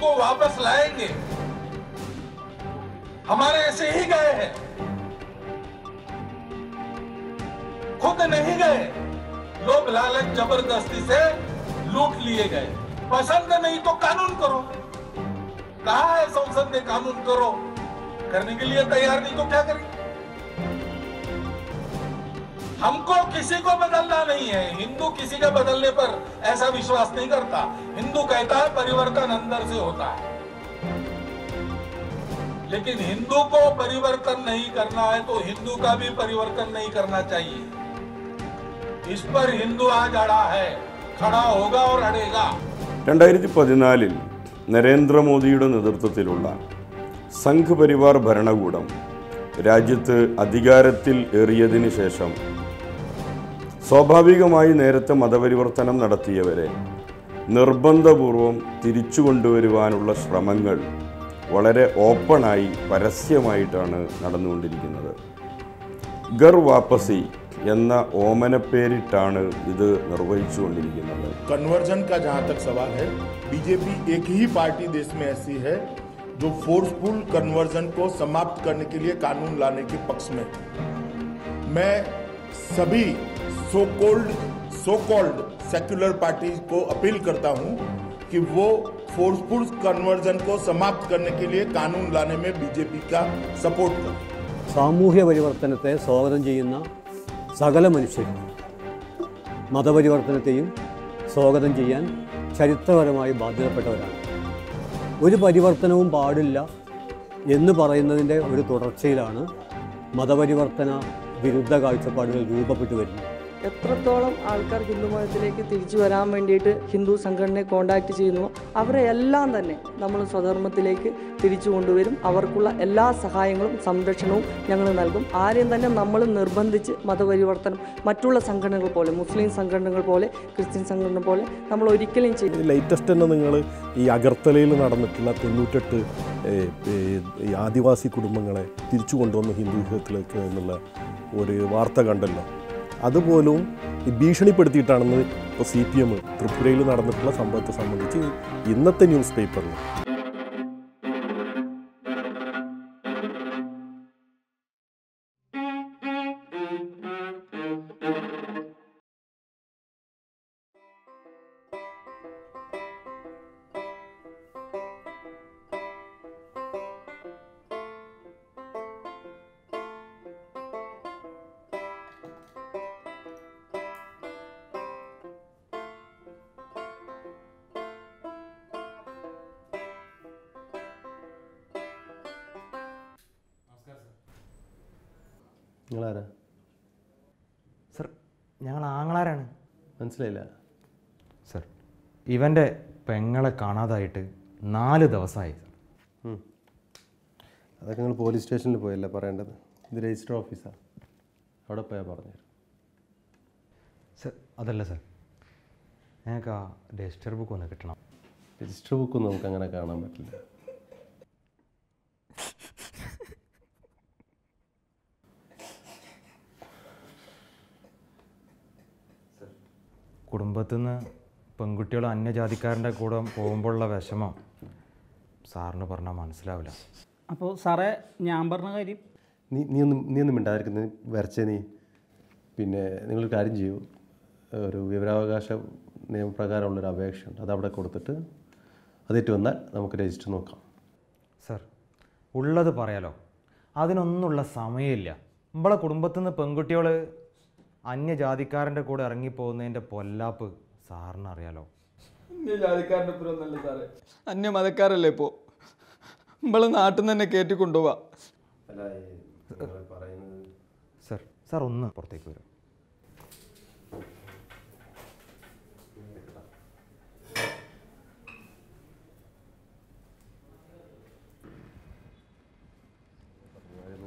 उनको वापस लाएँगे। हमारे ऐसे ही गए हैं। खुद नहीं गए। लोग लालच, ज़बरदस्ती से लूट लिए गए। पसंद नहीं तो कानून करो। कहा है संसद ने कानून करो। करने के लिए तैयार नहीं तो क्या करें हमको किसी को बदलना नहीं है हिंदू किसी के बदलने पर ऐसा विश्वास नहीं करता हिंदू कहता है परिवर्तन अंदर से होता है लेकिन हिंदू को परिवर्तन नहीं करना है तो हिंदू का भी परिवर्तन नहीं करना चाहिए इस पर हिंदू आज अड़ा है खड़ा होगा और अड़ेगा രണ്ടായിരത്തി പതിനാലിൽ നരേന്ദ്രമോദിയുടെ നേതൃത്വത്തിലുള്ള സംഘ് പരിവാർ ഭരണകൂടം രാജ്യത്ത് അധികാരത്തിൽ ഏറിയതിനു ശേഷം സ്വാഭാവികമായി നേരത്തെ മതപരിവർത്തനം നടത്തിയവരെ നിർബന്ധപൂർവം തിരിച്ചു കൊണ്ടുവരുവാനുള്ള ശ്രമങ്ങൾ വളരെ ഓപ്പണായി പരസ്യമായിട്ടാണ് നടന്നുകൊണ്ടിരിക്കുന്നത് ഗർ വാപ്പസി എന്ന ഓമനപ്പേരിട്ടാണ് ഇത് നിർവഹിച്ചുകൊണ്ടിരിക്കുന്നത് कन्वर्जन का जहां तक सवाल है बीजेपी एक ही पार्टी देश में ऐसी है जो फोर्सफुल कन्वर्जन को समाप्त करने के लिए कानून लाने के पक्ष में है। मैं सभी so called so called secular party को अपील करता हूं कि वो फोर्सफुल कन्वर्जन को समाप्त करने के लिए कानून लाने में बीजेपी का सपोर्ट करें സാമൂഹ്യ പരിവർത്തനത്തെ സ്വാഗതം ചെയ്യുന്ന സകല മനുഷ്യരും മതപരിവർത്തനത്തെയും സ്വാഗതം ചെയ്യാൻ ചരിത്രപരമായി ബാധ്യതപ്പെട്ടവരാണ് ഒരു പരിവർത്തനവും പാടില്ല എന്ന് പറയുന്നതിൻ്റെ ഒരു തുടർച്ചയിലാണ് മതപരിവർത്തന വിരുദ്ധ കാഴ്ചപ്പാടുകൾ രൂപപ്പെട്ടു വരുന്നത് എത്രത്തോളം ആൾക്കാർ ഹിന്ദു മതത്തിലേക്ക് തിരിച്ചു വരാൻ വേണ്ടിയിട്ട് ഹിന്ദു സംഘടനയെ കോണ്ടാക്ട് ചെയ്യുന്നു അവരെ എല്ലാം തന്നെ നമ്മൾ സ്വധർമ്മത്തിലേക്ക് തിരിച്ചു കൊണ്ടുവരും. അവർക്കുള്ള എല്ലാ സഹായങ്ങളും സംരക്ഷണവും ഞങ്ങൾ നൽകും. ആരെയും തന്നെ നമ്മൾ നിർബന്ധിച്ച് മതപരിവർത്തനം മറ്റുള്ള സംഘടനകൾ പോലെ മുസ്ലിം സംഘടനകൾ പോലെ ക്രിസ്ത്യൻ സംഘടന പോലെ നമ്മൾ ഒരിക്കലും ചെയ്യും ലേറ്റസ്റ്റ് തന്നെ നിങ്ങൾ ഈ അഗർത്തലയിൽ നടന്നിട്ടുള്ള തൊണ്ണൂറ്റെട്ട് ഈ ആദിവാസി കുടുംബങ്ങളെ തിരിച്ചു കൊണ്ടുവന്നു ഹിന്ദുത്വത്തിലേക്ക് എന്നുള്ള ഒരു വാർത്ത കണ്ടല്ലോ. അതുപോലും ഭീഷണിപ്പെടുത്തിയിട്ടാണെന്ന് ഇപ്പോൾ സി പി എം ത്രിപുരയിൽ നടന്നിട്ടുള്ള സംഭവത്തെ സംബന്ധിച്ച് ഇന്നത്തെ ന്യൂസ് പേപ്പറിൽ മനസ്സിലായില്ല. സർ ഇവന്റെ പെങ്ങളെ കാണാതായിട്ട് നാല് ദിവസമായി. സർ ഉം. അതൊക്കെ നിങ്ങൾ പോലീസ് സ്റ്റേഷനിൽ പോയല്ലേ പറയേണ്ടത്? ഇത് രജിസ്റ്റർ ഓഫീസാണ് അവിടെ പോയാൽ പറഞ്ഞു. സർ അതല്ല സർ. ഞങ്ങൾക്ക് ആ രജിസ്റ്റർ ബുക്ക് ഒന്ന് കിട്ടണം. രജിസ്റ്റർ ബുക്കൊന്നും നമുക്ക് അങ്ങനെ കാണാൻ പറ്റില്ല. കുടുംബത്തിൽ നിന്ന് പെൺകുട്ടികൾ അന്യജാതിക്കാരന്റെ കൂടെ പോകുമ്പോഴുള്ള വിഷമം. സാറിന് പറഞ്ഞാൽ മനസ്സിലാവില്ല. അപ്പോൾ സാറേ ഞാൻ പറഞ്ഞ കാര്യം? നീ നീ ഒന്നും നീ ഒന്നും മിണ്ടാതിരിക്കുന്നത് വരച്ചേ നീ. പിന്നെ നിങ്ങൾ കാര്യം ചെയ്യൂ. ഒരു വിവരാവകാശ നിയമപ്രകാരമുള്ളൊരു അപേക്ഷയുണ്ട്. അത് അവിടെ കൊടുത്തിട്ട് അതേറ്റ് വന്നാൽ നമുക്ക് രജിസ്റ്റർ നോക്കാം. സർ ഉള്ളത് പറയാലോ? അതിനൊന്നുള്ള സമയമില്ല. നമ്മളെ കുടുംബത്തിൽ നിന്ന് പെൺകുട്ടികൾ അന്യജാതിക്കാരന്റെ കൂടെ ഇറങ്ങിപ്പോകുന്നതിന്റെ പൊല്ലാപ്പ് സാറിന് അറിയാലോ ജാതിക്കാരന്റെ ഒപ്പം ഒന്നല്ല സാറേ? അന്യമതക്കാരല്ലേ ഇപ്പോൾ നമ്മളെ നാട്ടിൽ നിന്ന് തന്നെ കയറ്റി കൊണ്ടുപോവാ. സർ സാർ ഒന്ന് പുറത്തേക്ക് വരും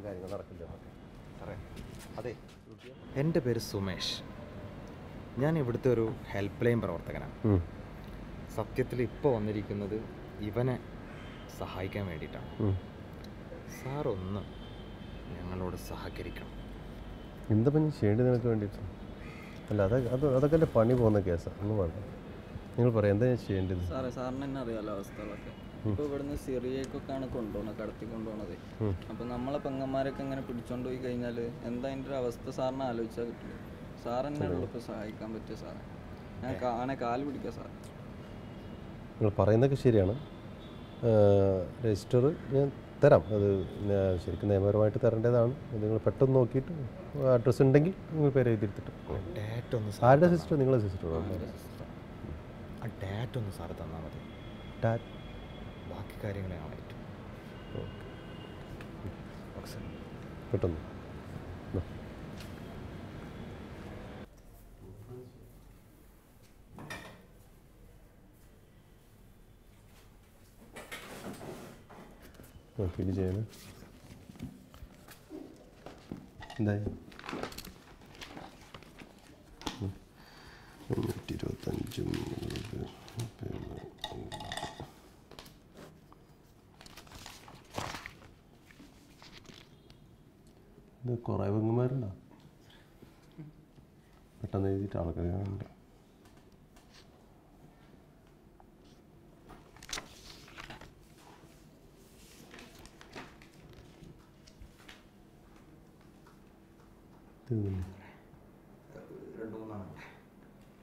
കാര്യങ്ങൾ നടക്കില്ല സാറേ അതെ എന്റെ പേര് സുമേഷ്. ഞാൻ ഇവിടുത്തെ ഒരു ഹെൽപ്പ് ലൈൻ പ്രവർത്തകനാണ് സത്യത്തിൽ ഇപ്പോൾ വന്നിരിക്കുന്നത് ഇവനെ സഹായിക്കാൻ വേണ്ടിയിട്ടാണ്. സാർ ഒന്ന് ഞങ്ങളോട് സഹകരിക്കണം. എന്താ പിന്നെ ചെയ്യേണ്ടത് നിനക്ക് വേണ്ടിയിട്ട്? അല്ല അത് അത് അതൊക്കെ എന്റെ പണി പോകുന്ന കേസാണ് ഒന്നും പറഞ്ഞു നിങ്ങൾ പറയാം എന്താ ഞാൻ ചെയ്യേണ്ടത്? സാറേ സാറിന് തന്നെ അറിയാമല്ലോ അവസ്ഥകളൊക്കെ. ഇപ്പോൾ ഇവിടുന്ന് സിറിയക്കൊക്കെയാണ് കൊണ്ടുപോകണത് കടത്തി കൊണ്ടുപോകണത് അപ്പൊ അപ്പോൾ നമ്മളെ പെങ്ങന്മാരൊക്കെ ഇങ്ങനെ പിടിച്ചോണ്ട് പോയി കഴിഞ്ഞാൽ എന്താ അതിന്റെ ഒരു അവസ്ഥ സാറിന് ആലോചിച്ചാൽ കിട്ടില്ല. സാർ എന്നെ ഇപ്പോൾ സഹായിക്കാൻ പറ്റിയ സാറെ. ഞാൻ ആനെ കാൽ പിടിക്കാം സാർ. നിങ്ങൾ പറയുന്നതൊക്കെ ശരിയാണ്. രജിസ്റ്റർ ഞാൻ തരാം. അത് ശരിക്കും നിയമപരമായിട്ട് തരേണ്ടതാണ്. നിങ്ങൾ പെട്ടെന്ന് നോക്കിയിട്ട് അഡ്രസ്സ് ഉണ്ടെങ്കിൽ നിങ്ങൾ പേര് എഴുതിയെടുത്തിട്ട്. ഡേറ്റ് ഒന്ന് ആരുടെ സിസ്റ്റർ നിങ്ങളെ സിസ്റ്റർ ആ ഡേറ്റ് ഒന്ന് സാറ് തന്നാൽ മതി. ഡാറ്റ് ബാക്കി കാര്യങ്ങൾ ഞാൻ ഏറ്റു പെട്ടെന്ന്. ഫിൽ ചെയ്യണം എന്തായി? കുറേ പെങ്ങന്മാരുണ്ടോ പെട്ടെന്ന് എഴുതിയിട്ട് ആൾക്കാർ തീർന്നില്ലേ?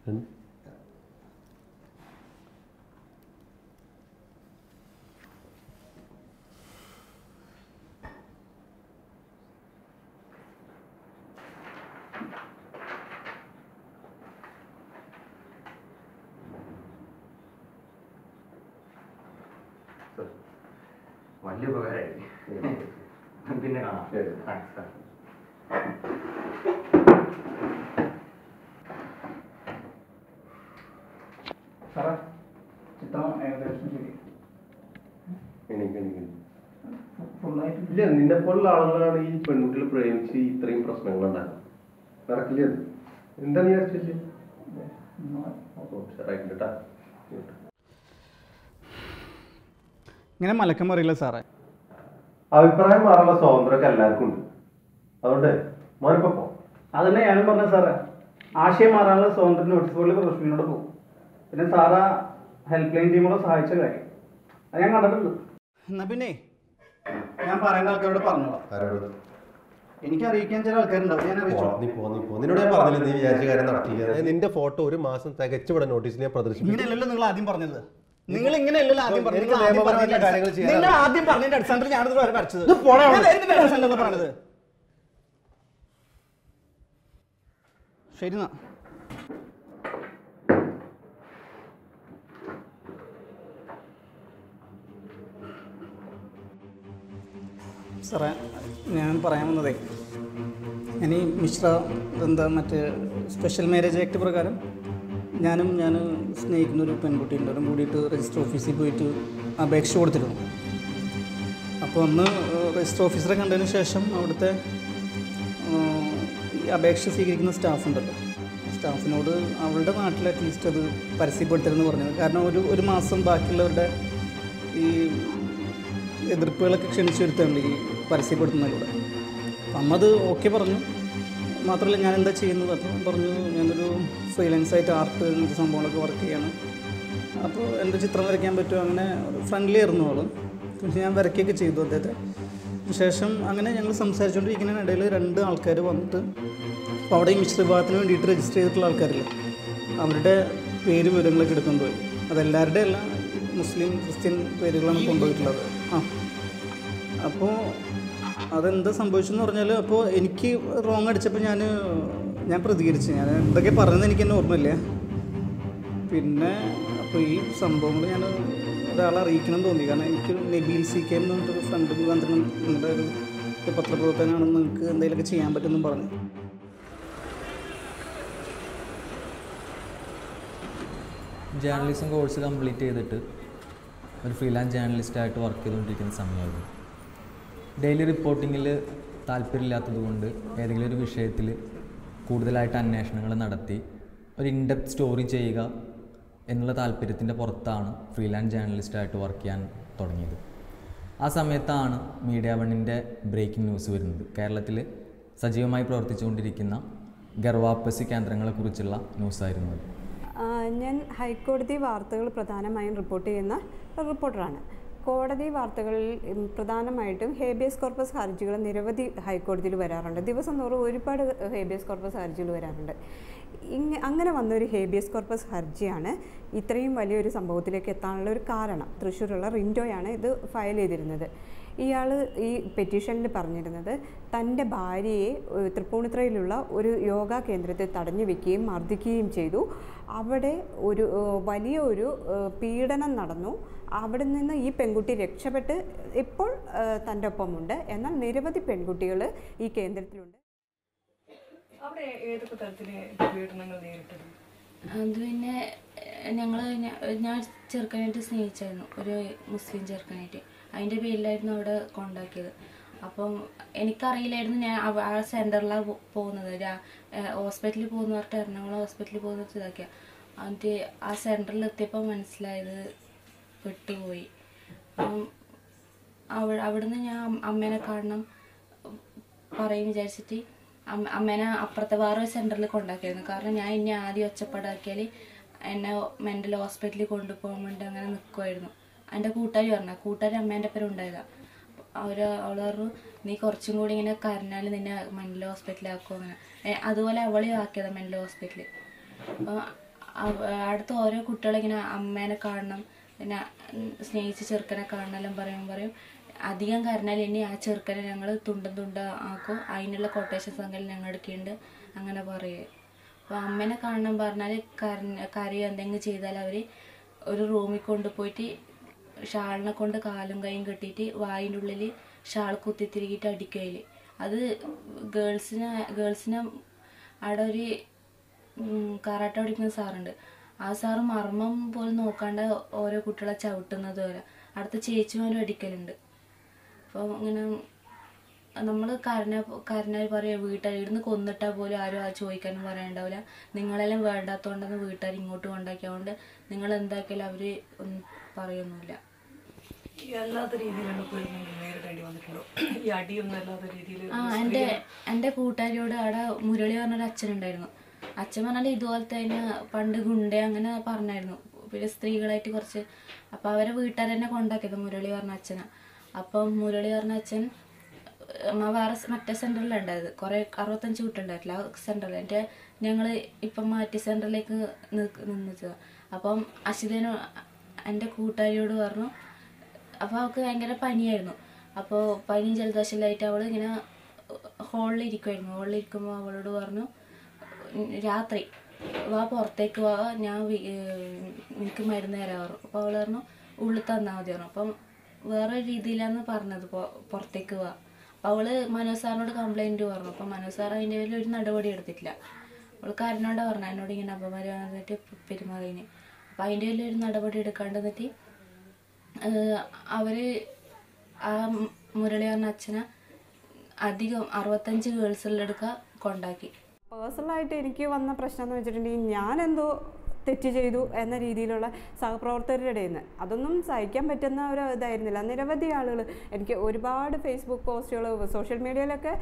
രണ്ട് വലിയ ഉപകാരമായി പിന്നെ കാണാം താങ്ക്സ് സാർ സാറേ ചിത്രം ഏകദേശം ശരി എണീക്ക്, എണീക്ക്. ഫുള്ളായിട്ട് ഇല്ല നിന്നെ പോലുള്ള ആളുകളാണ് ഈ പെൺകുട്ടികൾ പ്രേമിച്ച് ഇത്രയും പ്രശ്നങ്ങൾ ഉണ്ടാകുന്നത് നടക്കില്ല എന്താ നീ കേട്ടാ ഇങ്ങനെ മലക്കം പറയില്ല സാറേ. അഭിപ്രായം മാറാനുള്ള സ്വാതന്ത്ര്യമൊക്കെ എല്ലാവർക്കും ഉണ്ട്. അതുകൊണ്ട് മോനിപ്പോ പോ. അതന്നെ ഞാനും പറഞ്ഞ സാറേ. ആശയം മാറാനുള്ള സ്വാതന്ത്ര്യം നോട്ടീസ് ബോർഡിൽ പ്രൊഫഷനോട് പോകും പിന്നെ സാറാ ഹെൽപ്പ് ലൈൻ ടീമുകളെ സഹായിച്ച കാര്യം. അത് ഞാൻ കണ്ടിട്ടുണ്ട്. എന്നാ പിന്നെ ഞാൻ പറയുന്ന ആൾക്കാരോട് പറഞ്ഞോളാം ആരോട്? എനിക്ക് അറിയിക്കാൻ ചില ആൾക്കാരുണ്ടാവും ഞാൻ പോ, നീ പോ നീ പോ. നിന്നോട് ഞാൻ പറഞ്ഞില്ല നീ വിചാരിച്ച കാര്യം നടത്തില്ല നിന്റെ ഫോട്ടോ ഒരു മാസം തികച്ചു ഇവിടെ നോട്ടീസിൽ ഞാൻ പ്രദർശിപ്പിക്കും ഇങ്ങനെയല്ലല്ലോ നിങ്ങൾ ആദ്യം പറഞ്ഞത്. നിങ്ങൾ ഇങ്ങനെയല്ലല്ലോ ആദ്യം പറഞ്ഞത്. നിങ്ങൾ ആദ്യം പറഞ്ഞതിന്റെ അടിസ്ഥാനത്തിൽ ഞാനത് വരെ വരച്ചത്. ശരി എന്നാ. സാറേ ഞാൻ പറയാൻ വന്നതേ ഈ മിശ്ര എന്താ മറ്റേ സ്പെഷ്യൽ മാരേജ് ആക്ട് പ്രകാരം ഞാനും ഞാൻ സ്നേഹിക്കുന്ന ഒരു പെൺകുട്ടി ഉണ്ടവരും കൂടിയിട്ട് രജിസ്റ്റർ ഓഫീസിൽ പോയിട്ട് അപേക്ഷ കൊടുത്തിരുന്നു. അപ്പോൾ ഒന്ന് രജിസ്റ്റർ ഓഫീസറെ കണ്ടതിന് ശേഷം അവിടുത്തെ അപേക്ഷ സ്വീകരിക്കുന്ന സ്റ്റാഫ് ഉണ്ടല്ലോ. സ്റ്റാഫിനോട് അവളുടെ നാട്ടിൽ അറ്റ്ലീസ്റ്റ് അത് പരസ്യപ്പെടുത്തരുതെന്ന് പറഞ്ഞത്. കാരണം ഒരു ഒരു മാസം ബാക്കിയുള്ളവരുടെ ഈ എതിർപ്പുകളൊക്കെ ക്ഷണിച്ചു വരുത്തുന്നുണ്ട് ഈ പരസ്യപ്പെടുത്തുന്നതിലൂടെ. അമ്മ അത് ഓക്കെ പറഞ്ഞു. മാത്രമല്ല ഞാൻ എന്താ ചെയ്യുന്നത്? അപ്പം പറഞ്ഞു ഞാനൊരു ഫ്രീലൻസ് ആയിട്ട് ആർട്ട് അങ്ങനത്തെ സംഭവങ്ങളൊക്കെ വർക്ക് ചെയ്യാണ്. അപ്പോൾ എന്റെ ചിത്രം വരയ്ക്കാൻ പറ്റുമോ? അങ്ങനെ ഫ്രണ്ട്ലി ആയിരുന്നു അവൾ പിന്നെ ഞാൻ വരയ്ക്കുകയൊക്കെ ചെയ്തു അദ്ദേഹത്തെ. ശേഷം അങ്ങനെ ഞങ്ങൾ സംസാരിച്ചുകൊണ്ടിരിക്കുന്ന ഇടയിൽ രണ്ട് ആൾക്കാർ വന്നിട്ട് അപ്പോൾ അവിടെ ഈ മിശ്ര വിഭാഗത്തിന് വേണ്ടിയിട്ട് രജിസ്റ്റർ ചെയ്തിട്ടുള്ള ആൾക്കാരില്ല? അവരുടെ പേര് വിവരങ്ങളൊക്കെ എടുത്തുകൊണ്ട് പോയി. അതെല്ലാവരുടെ മുസ്ലിം ക്രിസ്ത്യൻ പേരുകളാണ് കൊണ്ടുപോയിട്ടുള്ളത്. ആ. അപ്പോൾ അതെന്താ സംഭവിച്ചെന്ന് പറഞ്ഞാൽ അപ്പോൾ എനിക്ക് റോങ് അടിച്ചപ്പോൾ ഞാൻ ഞാൻ പ്രതികരിച്ചു. ഞാൻ എന്തൊക്കെ പറഞ്ഞത് എനിക്ക് തന്നെ ഓർമ്മയില്ല. പിന്നെ അപ്പോൾ ഈ സംഭവങ്ങൾ ഞാൻ ഒരാളെ അറിയിക്കണം തോന്നി. കാരണം എനിക്ക് നബീൽ സി കെ എന്ന് പറഞ്ഞിട്ടൊരു ഫ്രണ്ട് മുഖാന്തരം നിങ്ങളുടെ ഒരു പത്രപ്രവർത്തനമാണെന്ന് നിങ്ങൾക്ക് എന്തെങ്കിലുമൊക്കെ ചെയ്യാൻ പറ്റുമെന്നും പറഞ്ഞു. ജേർണലിസം കോഴ്സ് കംപ്ലീറ്റ് ചെയ്തിട്ട് ഒരു ഫ്രീലാൻസ് ജേർണലിസ്റ്റായിട്ട് വർക്ക് ചെയ്തുകൊണ്ടിരിക്കുന്ന സമയമായിരുന്നു ഡെയിലി റിപ്പോർട്ടിങ്ങിൽ താല്പര്യമില്ലാത്തതുകൊണ്ട് ഏതെങ്കിലും ഒരു വിഷയത്തിൽ കൂടുതലായിട്ട് അന്വേഷണങ്ങൾ നടത്തി ഒരു ഇൻഡെപ്ത് സ്റ്റോറി ചെയ്യുക എന്നുള്ള താല്പര്യത്തിന്റെ പുറത്താണ് ഫ്രീലാൻസ് ജേർണലിസ്റ്റായിട്ട് വർക്ക് ചെയ്യാൻ തുടങ്ങിയത്. ആ സമയത്താണ് മീഡിയ വണ്ണിന്റെ ബ്രേക്കിംഗ് ന്യൂസ് വരുന്നത്. കേരളത്തിൽ സജീവമായി പ്രവർത്തിച്ചുകൊണ്ടിരിക്കുന്ന ഗർഭാപ്പസി കേന്ദ്രങ്ങളെക്കുറിച്ചുള്ള ന്യൂസായിരുന്നു ഞാൻ ഹൈക്കോടതി വാർത്തകൾ പ്രധാനമായും റിപ്പോർട്ട് ചെയ്യുന്ന റിപ്പോർട്ടറാണ് കോടതി വാർത്തകളിൽ പ്രധാനമായിട്ടും ഹേബിയസ് കോർപ്പസ് ഹർജികൾ നിരവധി ഹൈക്കോടതിയിൽ വരാറുണ്ട്. ദിവസം തോറും ഒരുപാട് ഹേബിയസ് കോർപ്പസ് ഹർജികൾ വരാറുണ്ട്. ഇങ്ങ അങ്ങനെ വന്നൊരു ഹേബിയസ് കോർപ്പസ് ഹർജിയാണ് ഇത്രയും വലിയൊരു സംഭവത്തിലേക്ക് എത്താനുള്ള ഒരു കാരണം. തൃശ്ശൂരുള്ള റിൻഡോയാണ് ഇത് ഫയൽ ചെയ്തിരുന്നത്. ഇയാൾ ഈ പെറ്റീഷനിൽ പറഞ്ഞിരുന്നത് തന്റെ ഭാര്യയെ തൃപ്പൂണിത്രയിലുള്ള ഒരു യോഗ കേന്ദ്രത്തെ തടഞ്ഞു വെക്കുകയും മർദ്ദിക്കുകയും ചെയ്തു. അവിടെ ഒരു വലിയ ഒരു പീഡനം നടന്നു. അവിടെ നിന്ന് ഈ പെൺകുട്ടി രക്ഷപ്പെട്ട് ഇപ്പോൾ തന്റെ ഒപ്പമുണ്ട് എന്നാൽ നിരവധി പെൺകുട്ടികൾ ഈ കേന്ദ്രത്തിലുണ്ട്. അവിടെ ഏതൊക്കെ തരത്തിലെ പീഡനങ്ങൾ നേരിട്ടത്? അത് പിന്നെ ഞങ്ങൾ ഞാൻ ചെറുക്കനായിട്ട് സ്നേഹിച്ചായിരുന്നു. ഒരു മുസ്ലിം ചെറുക്കനായിട്ട്. അതിന്റെ പേരിലായിരുന്നു അവിടെ കൊണ്ടാക്കിയത്. അപ്പം എനിക്കറിയില്ലായിരുന്നു ഞാൻ ആ സെന്ററിലാണ് പോകുന്നത്. ഹോസ്പിറ്റലിൽ പോകുന്ന പറഞ്ഞിട്ട് എറണാകുളം ഹോസ്പിറ്റലിൽ പോകുന്നവർക്ക് ഇതാക്കിയ. എന്നിട്ട് ആ സെന്ററിൽ എത്തിയപ്പോൾ മനസ്സിലായത് പെട്ടുപോയി. അവ അവിടുന്ന് ഞാൻ അമ്മേനെ കാണണം പറയും വിചാരിച്ചിട്ട് അമ്മേനെ അപ്പുറത്തെ വേറെ സെന്ററിൽ കൊണ്ടാക്കിയിരുന്നു കാരണം ഞാൻ ഇനി ആദ്യം ഒച്ചപ്പാടാക്കിയാൽ എന്നെ മെന്റൽ ഹോസ്പിറ്റലിൽ കൊണ്ടുപോകാൻ വേണ്ടി അങ്ങനെ നിൽക്കുമായിരുന്നു എന്റെ കൂട്ടുകാരി പറഞ്ഞ കൂട്ടുകാരി അമ്മേന്റെ പേര് ഉണ്ടായതാണ് അവർ അവൾ പറഞ്ഞു നീ കുറച്ചും കൂടി ഇങ്ങനെ കരഞ്ഞാൽ നിന്നെ മെന്റൽ ഹോസ്പിറ്റലാക്കും അങ്ങനെ. അതുപോലെ അവളെയും ആക്കിയതാണ് മെന്റൽ ഹോസ്പിറ്റലിൽ അപ്പോൾ അടുത്ത് ഓരോ കുട്ടികളിങ്ങനെ അമ്മേനെ കാണണം പിന്നെ സ്നേഹിച്ച് ചെറുക്കനെ കാണാനെല്ലാം പറയും പറയും. അധികം കരഞ്ഞാൽ ഇനി ആ ചെറുക്കനെ ഞങ്ങൾ തുണ്ടും തുണ്ട ആക്കും. അതിനുള്ള കൊട്ടേഷൻ സംഘം ഞങ്ങൾ എടുക്കുന്നുണ്ട്. അങ്ങനെ പറയേ. അപ്പോൾ അമ്മേനെ കാണണം പറഞ്ഞാൽ കരഞ്ഞ കരയോ എന്തെങ്കിലും ചെയ്താൽ അവർ ഒരു റൂമിൽ കൊണ്ടുപോയിട്ട് ഷാളിനെ കൊണ്ട് കാലും കൈയും കെട്ടിയിട്ട് വായിന്റെ ഉള്ളിൽ ഷാൾ കുത്തി തിരികിയിട്ട് അടിക്കയിൽ അത് ഗേൾസിനെ ഗേൾസിനെ അവിടെ ഒരു കറാട്ട പഠിക്കുന്ന സാറുണ്ട്. ആ സാറ് മർമ്മം പോലും നോക്കാണ്ട് ഓരോ കുട്ടികളെ ചവിട്ടുന്നത് വരെ. അടുത്ത ചേച്ചിമാരും അടിക്കലുണ്ട്. അപ്പോൾ ഇങ്ങനെ നമ്മൾ കരഞ്ഞ കരഞ്ഞാൽ പറയുക വീട്ടുകാർ ഇവിടുന്ന് കൊന്നിട്ടാൽ പോലും ആരും ആ ചോദിക്കാനും പറയാനുണ്ടാവില്ല. നിങ്ങളെല്ലാം വേണ്ടാത്തതുകൊണ്ടെന്ന് വീട്ടുകാർ ഇങ്ങോട്ട് കൊണ്ടാക്കിയതുകൊണ്ട് നിങ്ങൾ എന്താക്കിയാലും അവർ ഒന്നും പറയൊന്നുമില്ല. അല്ലാത്ത നേരിടേണ്ടി വന്നിട്ടുണ്ടോ? ഈ അടിയൊന്നും അല്ലാത്ത രീതിയിൽ ആ എന്റെ എന്റെ കൂട്ടുകാരിയോട് അവിടെ മുരളി പറഞ്ഞൊരു അച്ഛനുണ്ടായിരുന്നു. അച്ഛൻ പറഞ്ഞാൽ ഇതുപോലെ തന്നെ പണ്ട് ഗുണ്ട അങ്ങനെ പറഞ്ഞായിരുന്നു. പിന്നെ സ്ത്രീകളായിട്ട് കുറച്ച് അപ്പോൾ അവരെ വീട്ടുകാർ തന്നെ കൊണ്ടാക്കിയത് മുരളി പറഞ്ഞ അച്ഛനാ. അപ്പം മുരളി പറഞ്ഞ അച്ഛൻ വേറെ മറ്റേ സെന്ററിലാണ് ഉണ്ടായത്. കുറേ അറുപത്തഞ്ച് കുട്ടികളുണ്ടായിട്ടില്ല ആ സെന്ററിൽ എന്റെ ഞങ്ങൾ ഇപ്പം മാറ്റി സെന്ററിലേക്ക് നിന്നത്. അപ്പം അശ്വതിന് എന്റെ കൂട്ടുകാരിയോട് പറഞ്ഞു അപ്പോൾ അവൾക്ക് ഭയങ്കര പനിയായിരുന്നു. അപ്പോൾ പനിയും ജലദോഷമില്ലായിട്ട് അവൾ ഇങ്ങനെ ഹോളിൽ ഇരിക്കുമായിരുന്നു ഹോളിൽ ഇരിക്കുമ്പോൾ അവളോട് പറഞ്ഞു രാത്രി വാ പുറത്തേക്ക് വാ ഞാൻ എനിക്ക് മരുന്ന് പറഞ്ഞു. അപ്പോൾ അവൾ പറഞ്ഞു ഉള്ളിൽ തന്നാൽ മതി പറഞ്ഞു. അപ്പം വേറെ രീതിയിലാണ് പറഞ്ഞത് പുറത്തേക്ക് വാ. അപ്പോൾ അവൾ മനോജ് സാറിനോട് കംപ്ലൈന്റ് പറഞ്ഞു. അപ്പം മനോജ് സാർ അതിന്റെ പേരിൽ ഒരു നടപടി എടുത്തിട്ടില്ല. അവൾ കാരനോടാ പറഞ്ഞു എന്നോട് ഇങ്ങനെ അപമാനം വന്നിട്ട് പെരുമാറിന്. അപ്പം അതിന്റെ പേരിൽ ഒരു നടപടി എടുക്കാണ്ട് എന്നിട്ട് അവർ ആ മുരളി പറഞ്ഞ അച്ഛനെ അധികം അറുപത്തഞ്ച് ഗേൾസിലെടുക്കുക കൊണ്ടാക്കി. പേഴ്സണലായിട്ട് എനിക്ക് വന്ന പ്രശ്നം എന്ന് വെച്ചിട്ടുണ്ടെങ്കിൽ എന്തോ തെറ്റ് ചെയ്തു എന്ന രീതിയിലുള്ള സഹപ്രവർത്തകരുടെ ഇടയിൽ നിന്ന്. അതൊന്നും സഹിക്കാൻ പറ്റുന്ന ഒരു ഇതായിരുന്നില്ല. നിരവധി ആളുകൾ എനിക്ക് ഒരുപാട് ഫേസ്ബുക്ക് പോസ്റ്റുകൾ സോഷ്യൽ മീഡിയയിലൊക്കെ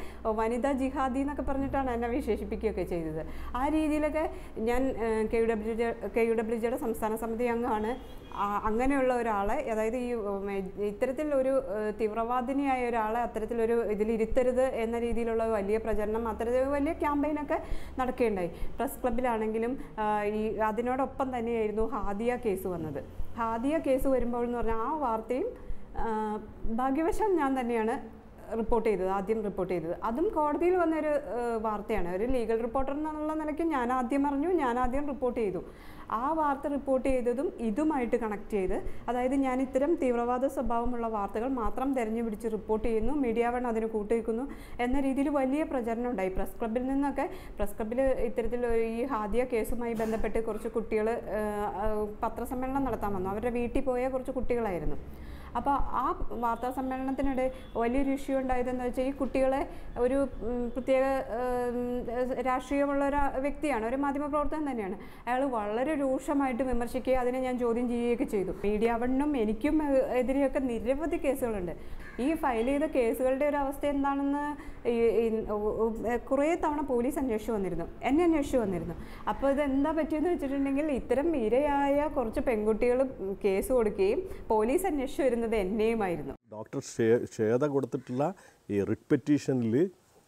വനിതാ ജിഹാദി എന്നൊക്കെ പറഞ്ഞിട്ടാണ് എന്നെ വിശേഷിപ്പിക്കുകയൊക്കെ ചെയ്തത്. ആ രീതിയിലൊക്കെ ഞാൻ K U W J K U W ജിയുടെ സംസ്ഥാന സമിതി അംഗമാണ്. അങ്ങനെയുള്ള ഒരാളെ അതായത് ഈ ഇത്തരത്തിൽ ഒരു തീവ്രവാദിനിയായ ഒരാളെ അത്തരത്തിലൊരു ഇതിലിരുത്തരുത് എന്ന രീതിയിലുള്ള വലിയ പ്രചരണം അത്തരത്തിൽ വലിയ ക്യാമ്പയിനൊക്കെ നടക്കുകയുണ്ടായി പ്രസ് ക്ലബിലാണെങ്കിലും ഈ അതിനോടൊപ്പം തന്നെയായിരുന്നു ഹാദിയ കേസ് വന്നത്. ഹാദിയ കേസ് വരുമ്പോൾ എന്ന് പറഞ്ഞാൽ ആ വാർത്തയും ഭാഗ്യവശം ഭാഗ്യവശാൽ ഞാൻ തന്നെയാണ് റിപ്പോർട്ട് ചെയ്തത് ആദ്യം റിപ്പോർട്ട് ചെയ്തത്. അതും കോടതിയിൽ വന്നൊരു വാർത്തയാണ്. ഒരു ലീഗൽ റിപ്പോർട്ടർ എന്നുള്ള നിലയ്ക്ക് ഞാൻ ആദ്യം അറിഞ്ഞു ഞാൻ ആദ്യം റിപ്പോർട്ട് ചെയ്തു. ആ വാർത്ത റിപ്പോർട്ട് ചെയ്തതും ഇതുമായിട്ട് കണക്ട് ചെയ്ത് അതായത് ഞാൻ ഇത്തരം തീവ്രവാദ സ്വഭാവമുള്ള വാർത്തകൾ മാത്രം തിരഞ്ഞു പിടിച്ച് റിപ്പോർട്ട് ചെയ്യുന്നു മീഡിയ വൺ അതിന് കൂട്ടുവയ്ക്കുന്നു എന്ന രീതിയിൽ വലിയ പ്രചരണം ഉണ്ടായി. പ്രസ് ക്ലബിൽ നിന്നൊക്കെ പ്രസ് ക്ലബിൽ ഇത്തരത്തിൽ ഈ ഹാദിയ കേസുമായി ബന്ധപ്പെട്ട് കുറച്ച് കുട്ടികൾ പത്രസമ്മേളനം നടത്താൻ വന്നു. അവരുടെ വീട്ടിൽ പോയ കുറച്ച് കുട്ടികളായിരുന്നു. അപ്പോൾ ആ വാർത്താ സമ്മേളനത്തിനിടെ വലിയൊരു ഇഷ്യൂ ഉണ്ടായതെന്ന് വെച്ചാൽ ഈ കുട്ടികളെ ഒരു പ്രത്യേക രാഷ്ട്രീയമുള്ള ഒരു വ്യക്തിയാണ് ഒരു മാധ്യമപ്രവർത്തകൻ തന്നെയാണ്. അയാൾ വളരെ രൂക്ഷമായിട്ട് വിമർശിക്കുകയും അതിനെ ഞാൻ ചോദ്യം ചെയ്യുകയൊക്കെ ചെയ്തു. മീഡിയ വണ്ണും എനിക്കും എതിരെയൊക്കെ നിരവധി കേസുകളുണ്ട്. ഈ ഫയൽ ചെയ്ത കേസുകളുടെ ഒരു അവസ്ഥ എന്താണെന്ന് കുറേ തവണ പോലീസ് അന്വേഷിച്ചു വന്നിരുന്നു. എന്നെ അന്വേഷിച്ചു വന്നിരുന്നു. അപ്പോൾ ഇത് എന്താ പറ്റിയെന്ന് വെച്ചിട്ടുണ്ടെങ്കിൽ ഇത്തരം ഇരയായ കുറച്ച് പെൺകുട്ടികൾ കേസ് കൊടുക്കുകയും പോലീസ് അന്വേഷിച്ചു വരുന്നത് എന്നെയുമായിരുന്നു. ഡോക്ടർ ക്ഷേത കൊടുത്തിട്ടുള്ള ഈ റിട്ട് പെറ്റീഷനിൽ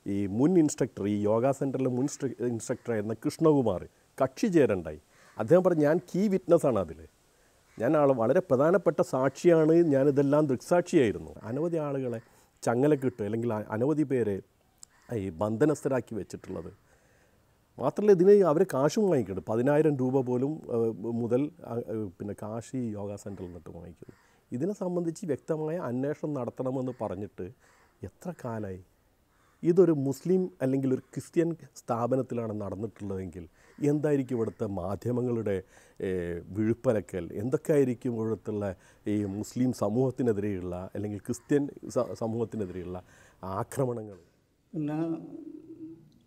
ഈ മുൻ ഇൻസ്ട്രക്ടർ ഈ യോഗ സെന്ററിലെ മുൻ ഇൻസ്ട്രക്ടറായിരുന്ന കൃഷ്ണകുമാർ കക്ഷി ചേരണ്ടായി അദ്ദേഹം പറഞ്ഞു ഞാൻ കീ വിറ്റ്നസ് ആണ് അതിൽ ഞാൻ ആൾ വളരെ പ്രധാനപ്പെട്ട സാക്ഷിയാണ്. ഞാനിതെല്ലാം ദൃക്സാക്ഷിയായിരുന്നു. അനവധി ആളുകളെ ചങ്ങലക്കിട്ട് അല്ലെങ്കിൽ അനവധി പേരെ ഈ ബന്ധനസ്ഥരാക്കി വെച്ചിട്ടുള്ളത്. മാത്രമല്ല ഇതിന് അവർ കാശും വാങ്ങിക്കുന്നുണ്ട്. പതിനായിരം രൂപ പോലും മുതൽ പിന്നെ കാശി യോഗ സെന്ററിൽ നിന്നിട്ട് വാങ്ങിക്കുന്നു. ഇതിനെ സംബന്ധിച്ച് വ്യക്തമായ അന്വേഷണം നടത്തണമെന്ന് പറഞ്ഞിട്ട് എത്ര കാലമായി ഇതൊരു മുസ്ലിം അല്ലെങ്കിൽ ഒരു ക്രിസ്ത്യൻ സ്ഥാപനത്തിലാണ് നടന്നിട്ടുള്ളതെങ്കിൽ എന്തായിരിക്കും ഇവിടുത്തെ മാധ്യമങ്ങളുടെ വിഴുപ്പലക്കൽ? എന്തൊക്കെയായിരിക്കും ഇവിടുത്തുള്ള ഈ മുസ്ലിം സമൂഹത്തിനെതിരെയുള്ള അല്ലെങ്കിൽ ക്രിസ്ത്യൻ സമൂഹത്തിനെതിരെയുള്ള ആക്രമണങ്ങൾ? പിന്നെ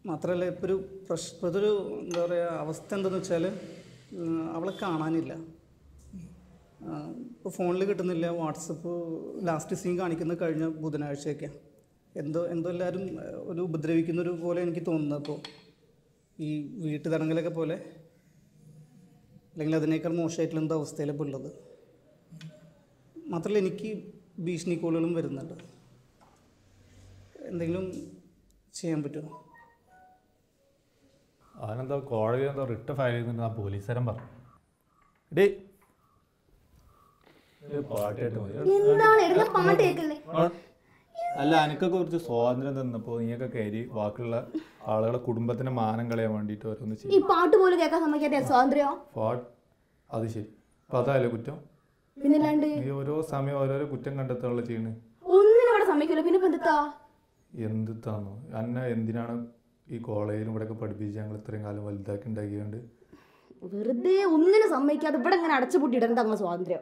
മാത്രമല്ല ഇപ്പോൾ ഒരു പ്രശ് ഇതൊരു എന്താ പറയുക അവസ്ഥ എന്തെന്ന് വെച്ചാൽ അവളെ കാണാനില്ല. ഇപ്പോൾ ഫോണിൽ കിട്ടുന്നില്ല വാട്സപ്പ് ലാസ്റ്റ് സീൻ കാണിക്കുന്നത് കഴിഞ്ഞ ബുധനാഴ്ചയൊക്കെ. എന്തോ എന്തോ എല്ലാവരും ഒരു ഉപദ്രവിക്കുന്നൊരു പോലെ എനിക്ക് തോന്നുന്നത് അപ്പോൾ ഈ വീട്ടു തടങ്കലൊക്കെ പോലെ. അല്ലെങ്കിൽ അതിനേക്കാൾ മോശമായിട്ടുള്ള എന്തോ അവസ്ഥയിലാണ് ഇപ്പോൾ ഉള്ളത്. മാത്രമല്ല എനിക്ക് ഭീഷണി കോളുകളും വരുന്നുണ്ട്. എന്തെങ്കിലും ചെയ്യാൻ പറ്റുമോ? അവനെന്തോ കോടതി എന്തോ റിട്ട് ഫയൽ ചെയ്തിട്ട് ആ പോലീസുകാരൻ പറഞ്ഞു. ഡേ പാട്ട് കേട്ടോ എന്താണ്? പാട്ട് കേൾക്കല്ലേ? അല്ല എനിക്കൊക്കെ കുറച്ച് സ്വാതന്ത്ര്യം തന്നപ്പോൾ നീയൊക്കെ കയറി ബാക്കിയുള്ള ആളുകളെ കുടുംബത്തിന്റെ മാനം കളയാൻ വേണ്ടിയിട്ട് ഓരോന്ന് ഈ ചെയ്യും പാട്ട് പോലും കേൾക്കാൻ സമ്മതിക്കാത്ത സ്വാതന്ത്ര്യമോ പാട്ട്? അത് ശരി. അപ്പൊ കുറ്റം? പിന്നല്ലാണ്ട്? നീ ഓരോ സമയം ഓരോരോ കുറ്റം കണ്ടെത്താനുള്ള ചെയ്യണ്. ഒന്നിനും ഇവിടെ സമ്മതിക്കില്ല പിന്നെ ഇപ്പൊ എന്താ എന്ത് തന്നു അന്നെ എന്തിനാണ് ഈ കോളേജിലും ഇവിടെയൊക്കെ പഠിപ്പിച്ച് ഞങ്ങൾ ഇത്രയും കാലം വലുതാക്കി ഉണ്ടാക്കിയുണ്ട് വെറുതെ ഒന്നിനും സമ്മതിക്കാതെ ഇവിടെ ഇങ്ങനെ അടച്ചുപൂട്ടി ഇടണ്ട അങ്ങനെ സ്വാതന്ത്ര്യം.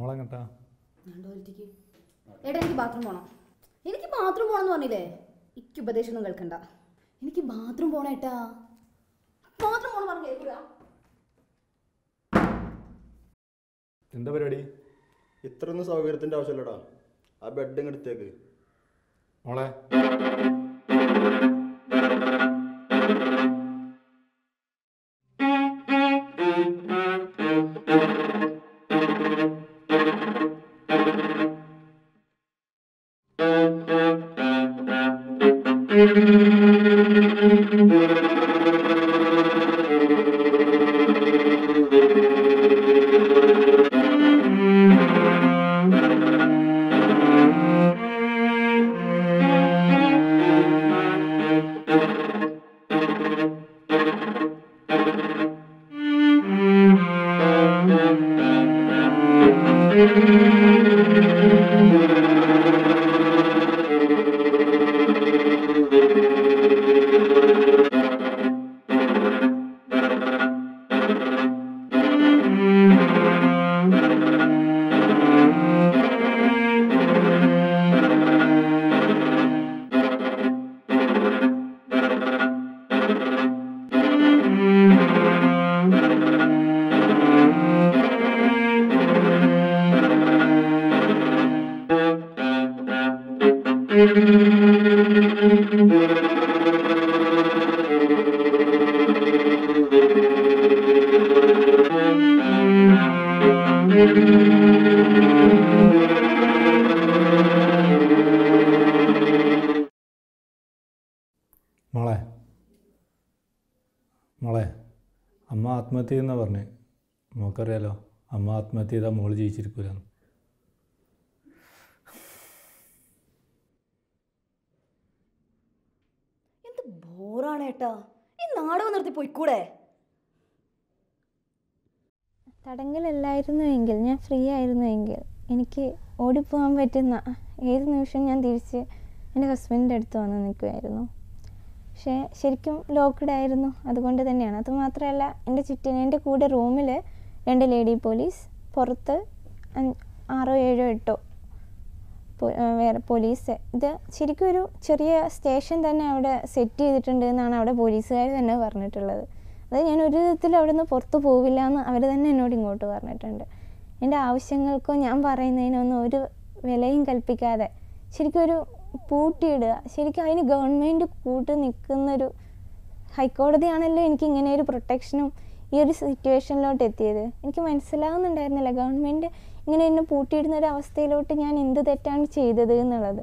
മോളെങ്ങട്ടാ? ഏട്ടാ എനിക്ക് ബാത്റൂം പോണം. എനിക്ക് ബാത്റൂം പോണെന്ന് പറഞ്ഞില്ലേ? എനിക്ക് ഉപദേശമൊന്നും കേൾക്കണ്ട. എനിക്ക് ബാത്റൂം പോണം ഏട്ടാ. ബാത്റൂം പോണം പറഞ്ഞു കേൾക്കുക എന്താ പരിപാടി? ഇത്രയൊന്നും സൗകര്യത്തിന്റെ ആവശ്യമില്ലടാ. ആ ബെഡ് ഇങ്ങെടുത്തേക്ക് മോളെ മോളെ. അമ്മ ആത്മഹത്യ എന്നാ പറഞ്ഞേ? മോക്കറിയാലോ? അമ്മ ആത്മഹത്യ ചെയ്താൽ മോൾ ജീവിച്ചിരിക്കൂലെന്ന്. എന്ത് ബോറാണ് ഏട്ടാ? ഈ നാടകം നിർത്തി പോയിക്കൂടെ? തടങ്കലല്ലായിരുന്നുവെങ്കിൽ ഞാൻ ഫ്രീ ആയിരുന്നു എങ്കിൽ എനിക്ക് ഓടിപ്പോകാൻ പറ്റുന്ന ഏത് നിമിഷം ഞാൻ തിരിച്ച് എന്റെ ഹസ്ബൻഡിന്റെ അടുത്ത് വന്ന് നിൽക്കുമായിരുന്നു പക്ഷേ ശരിക്കും ലോക്ക്ഡ് ആയിരുന്നു. അതുകൊണ്ട് തന്നെയാണ്. അതുമാത്രമല്ല എന്റെ ചുറ്റിന് എന്റെ കൂടെ റൂമിൽ രണ്ട് ലേഡി പോലീസ് പുറത്ത് ആറോ ഏഴോ എട്ടോ വേറെ പോലീസ്. ഇത് ശരിക്കും ഒരു ചെറിയ സ്റ്റേഷൻ തന്നെ അവിടെ സെറ്റ് ചെയ്തിട്ടുണ്ട് എന്നാണ് അവിടെ പോലീസുകാർ തന്നെ പറഞ്ഞിട്ടുള്ളത്. അത് ഞാൻ ഒരു വിധത്തിലും അവിടെ നിന്ന് പുറത്ത് പോവില്ല എന്ന് അവർ തന്നെ എന്നോട് ഇങ്ങോട്ട് പറഞ്ഞിട്ടുണ്ട്. എന്റെ ആവശ്യങ്ങൾക്കോ ഞാൻ പറയുന്നതിനൊന്നും ഒരു വിലയും കൽപ്പിക്കാതെ ശരിക്കും ഒരു പൂട്ടിയിടുക. ശരിക്കും അതിന് ഗവൺമെന്റ് കൂട്ട് നിൽക്കുന്നൊരു ഹൈക്കോടതിയാണല്ലോ എനിക്ക് ഇങ്ങനെ ഒരു പ്രൊട്ടക്ഷനും ഈ ഒരു സിറ്റുവേഷനിലോട്ട് എത്തിയത്. എനിക്ക് മനസ്സിലാവുന്നുണ്ടായിരുന്നില്ല ഗവൺമെന്റ് ഇങ്ങനെ എന്നെ പൂട്ടിയിടുന്ന ഒരു അവസ്ഥയിലോട്ട് ഞാൻ എന്ത് തെറ്റാണ് ചെയ്തത് എന്നുള്ളത്.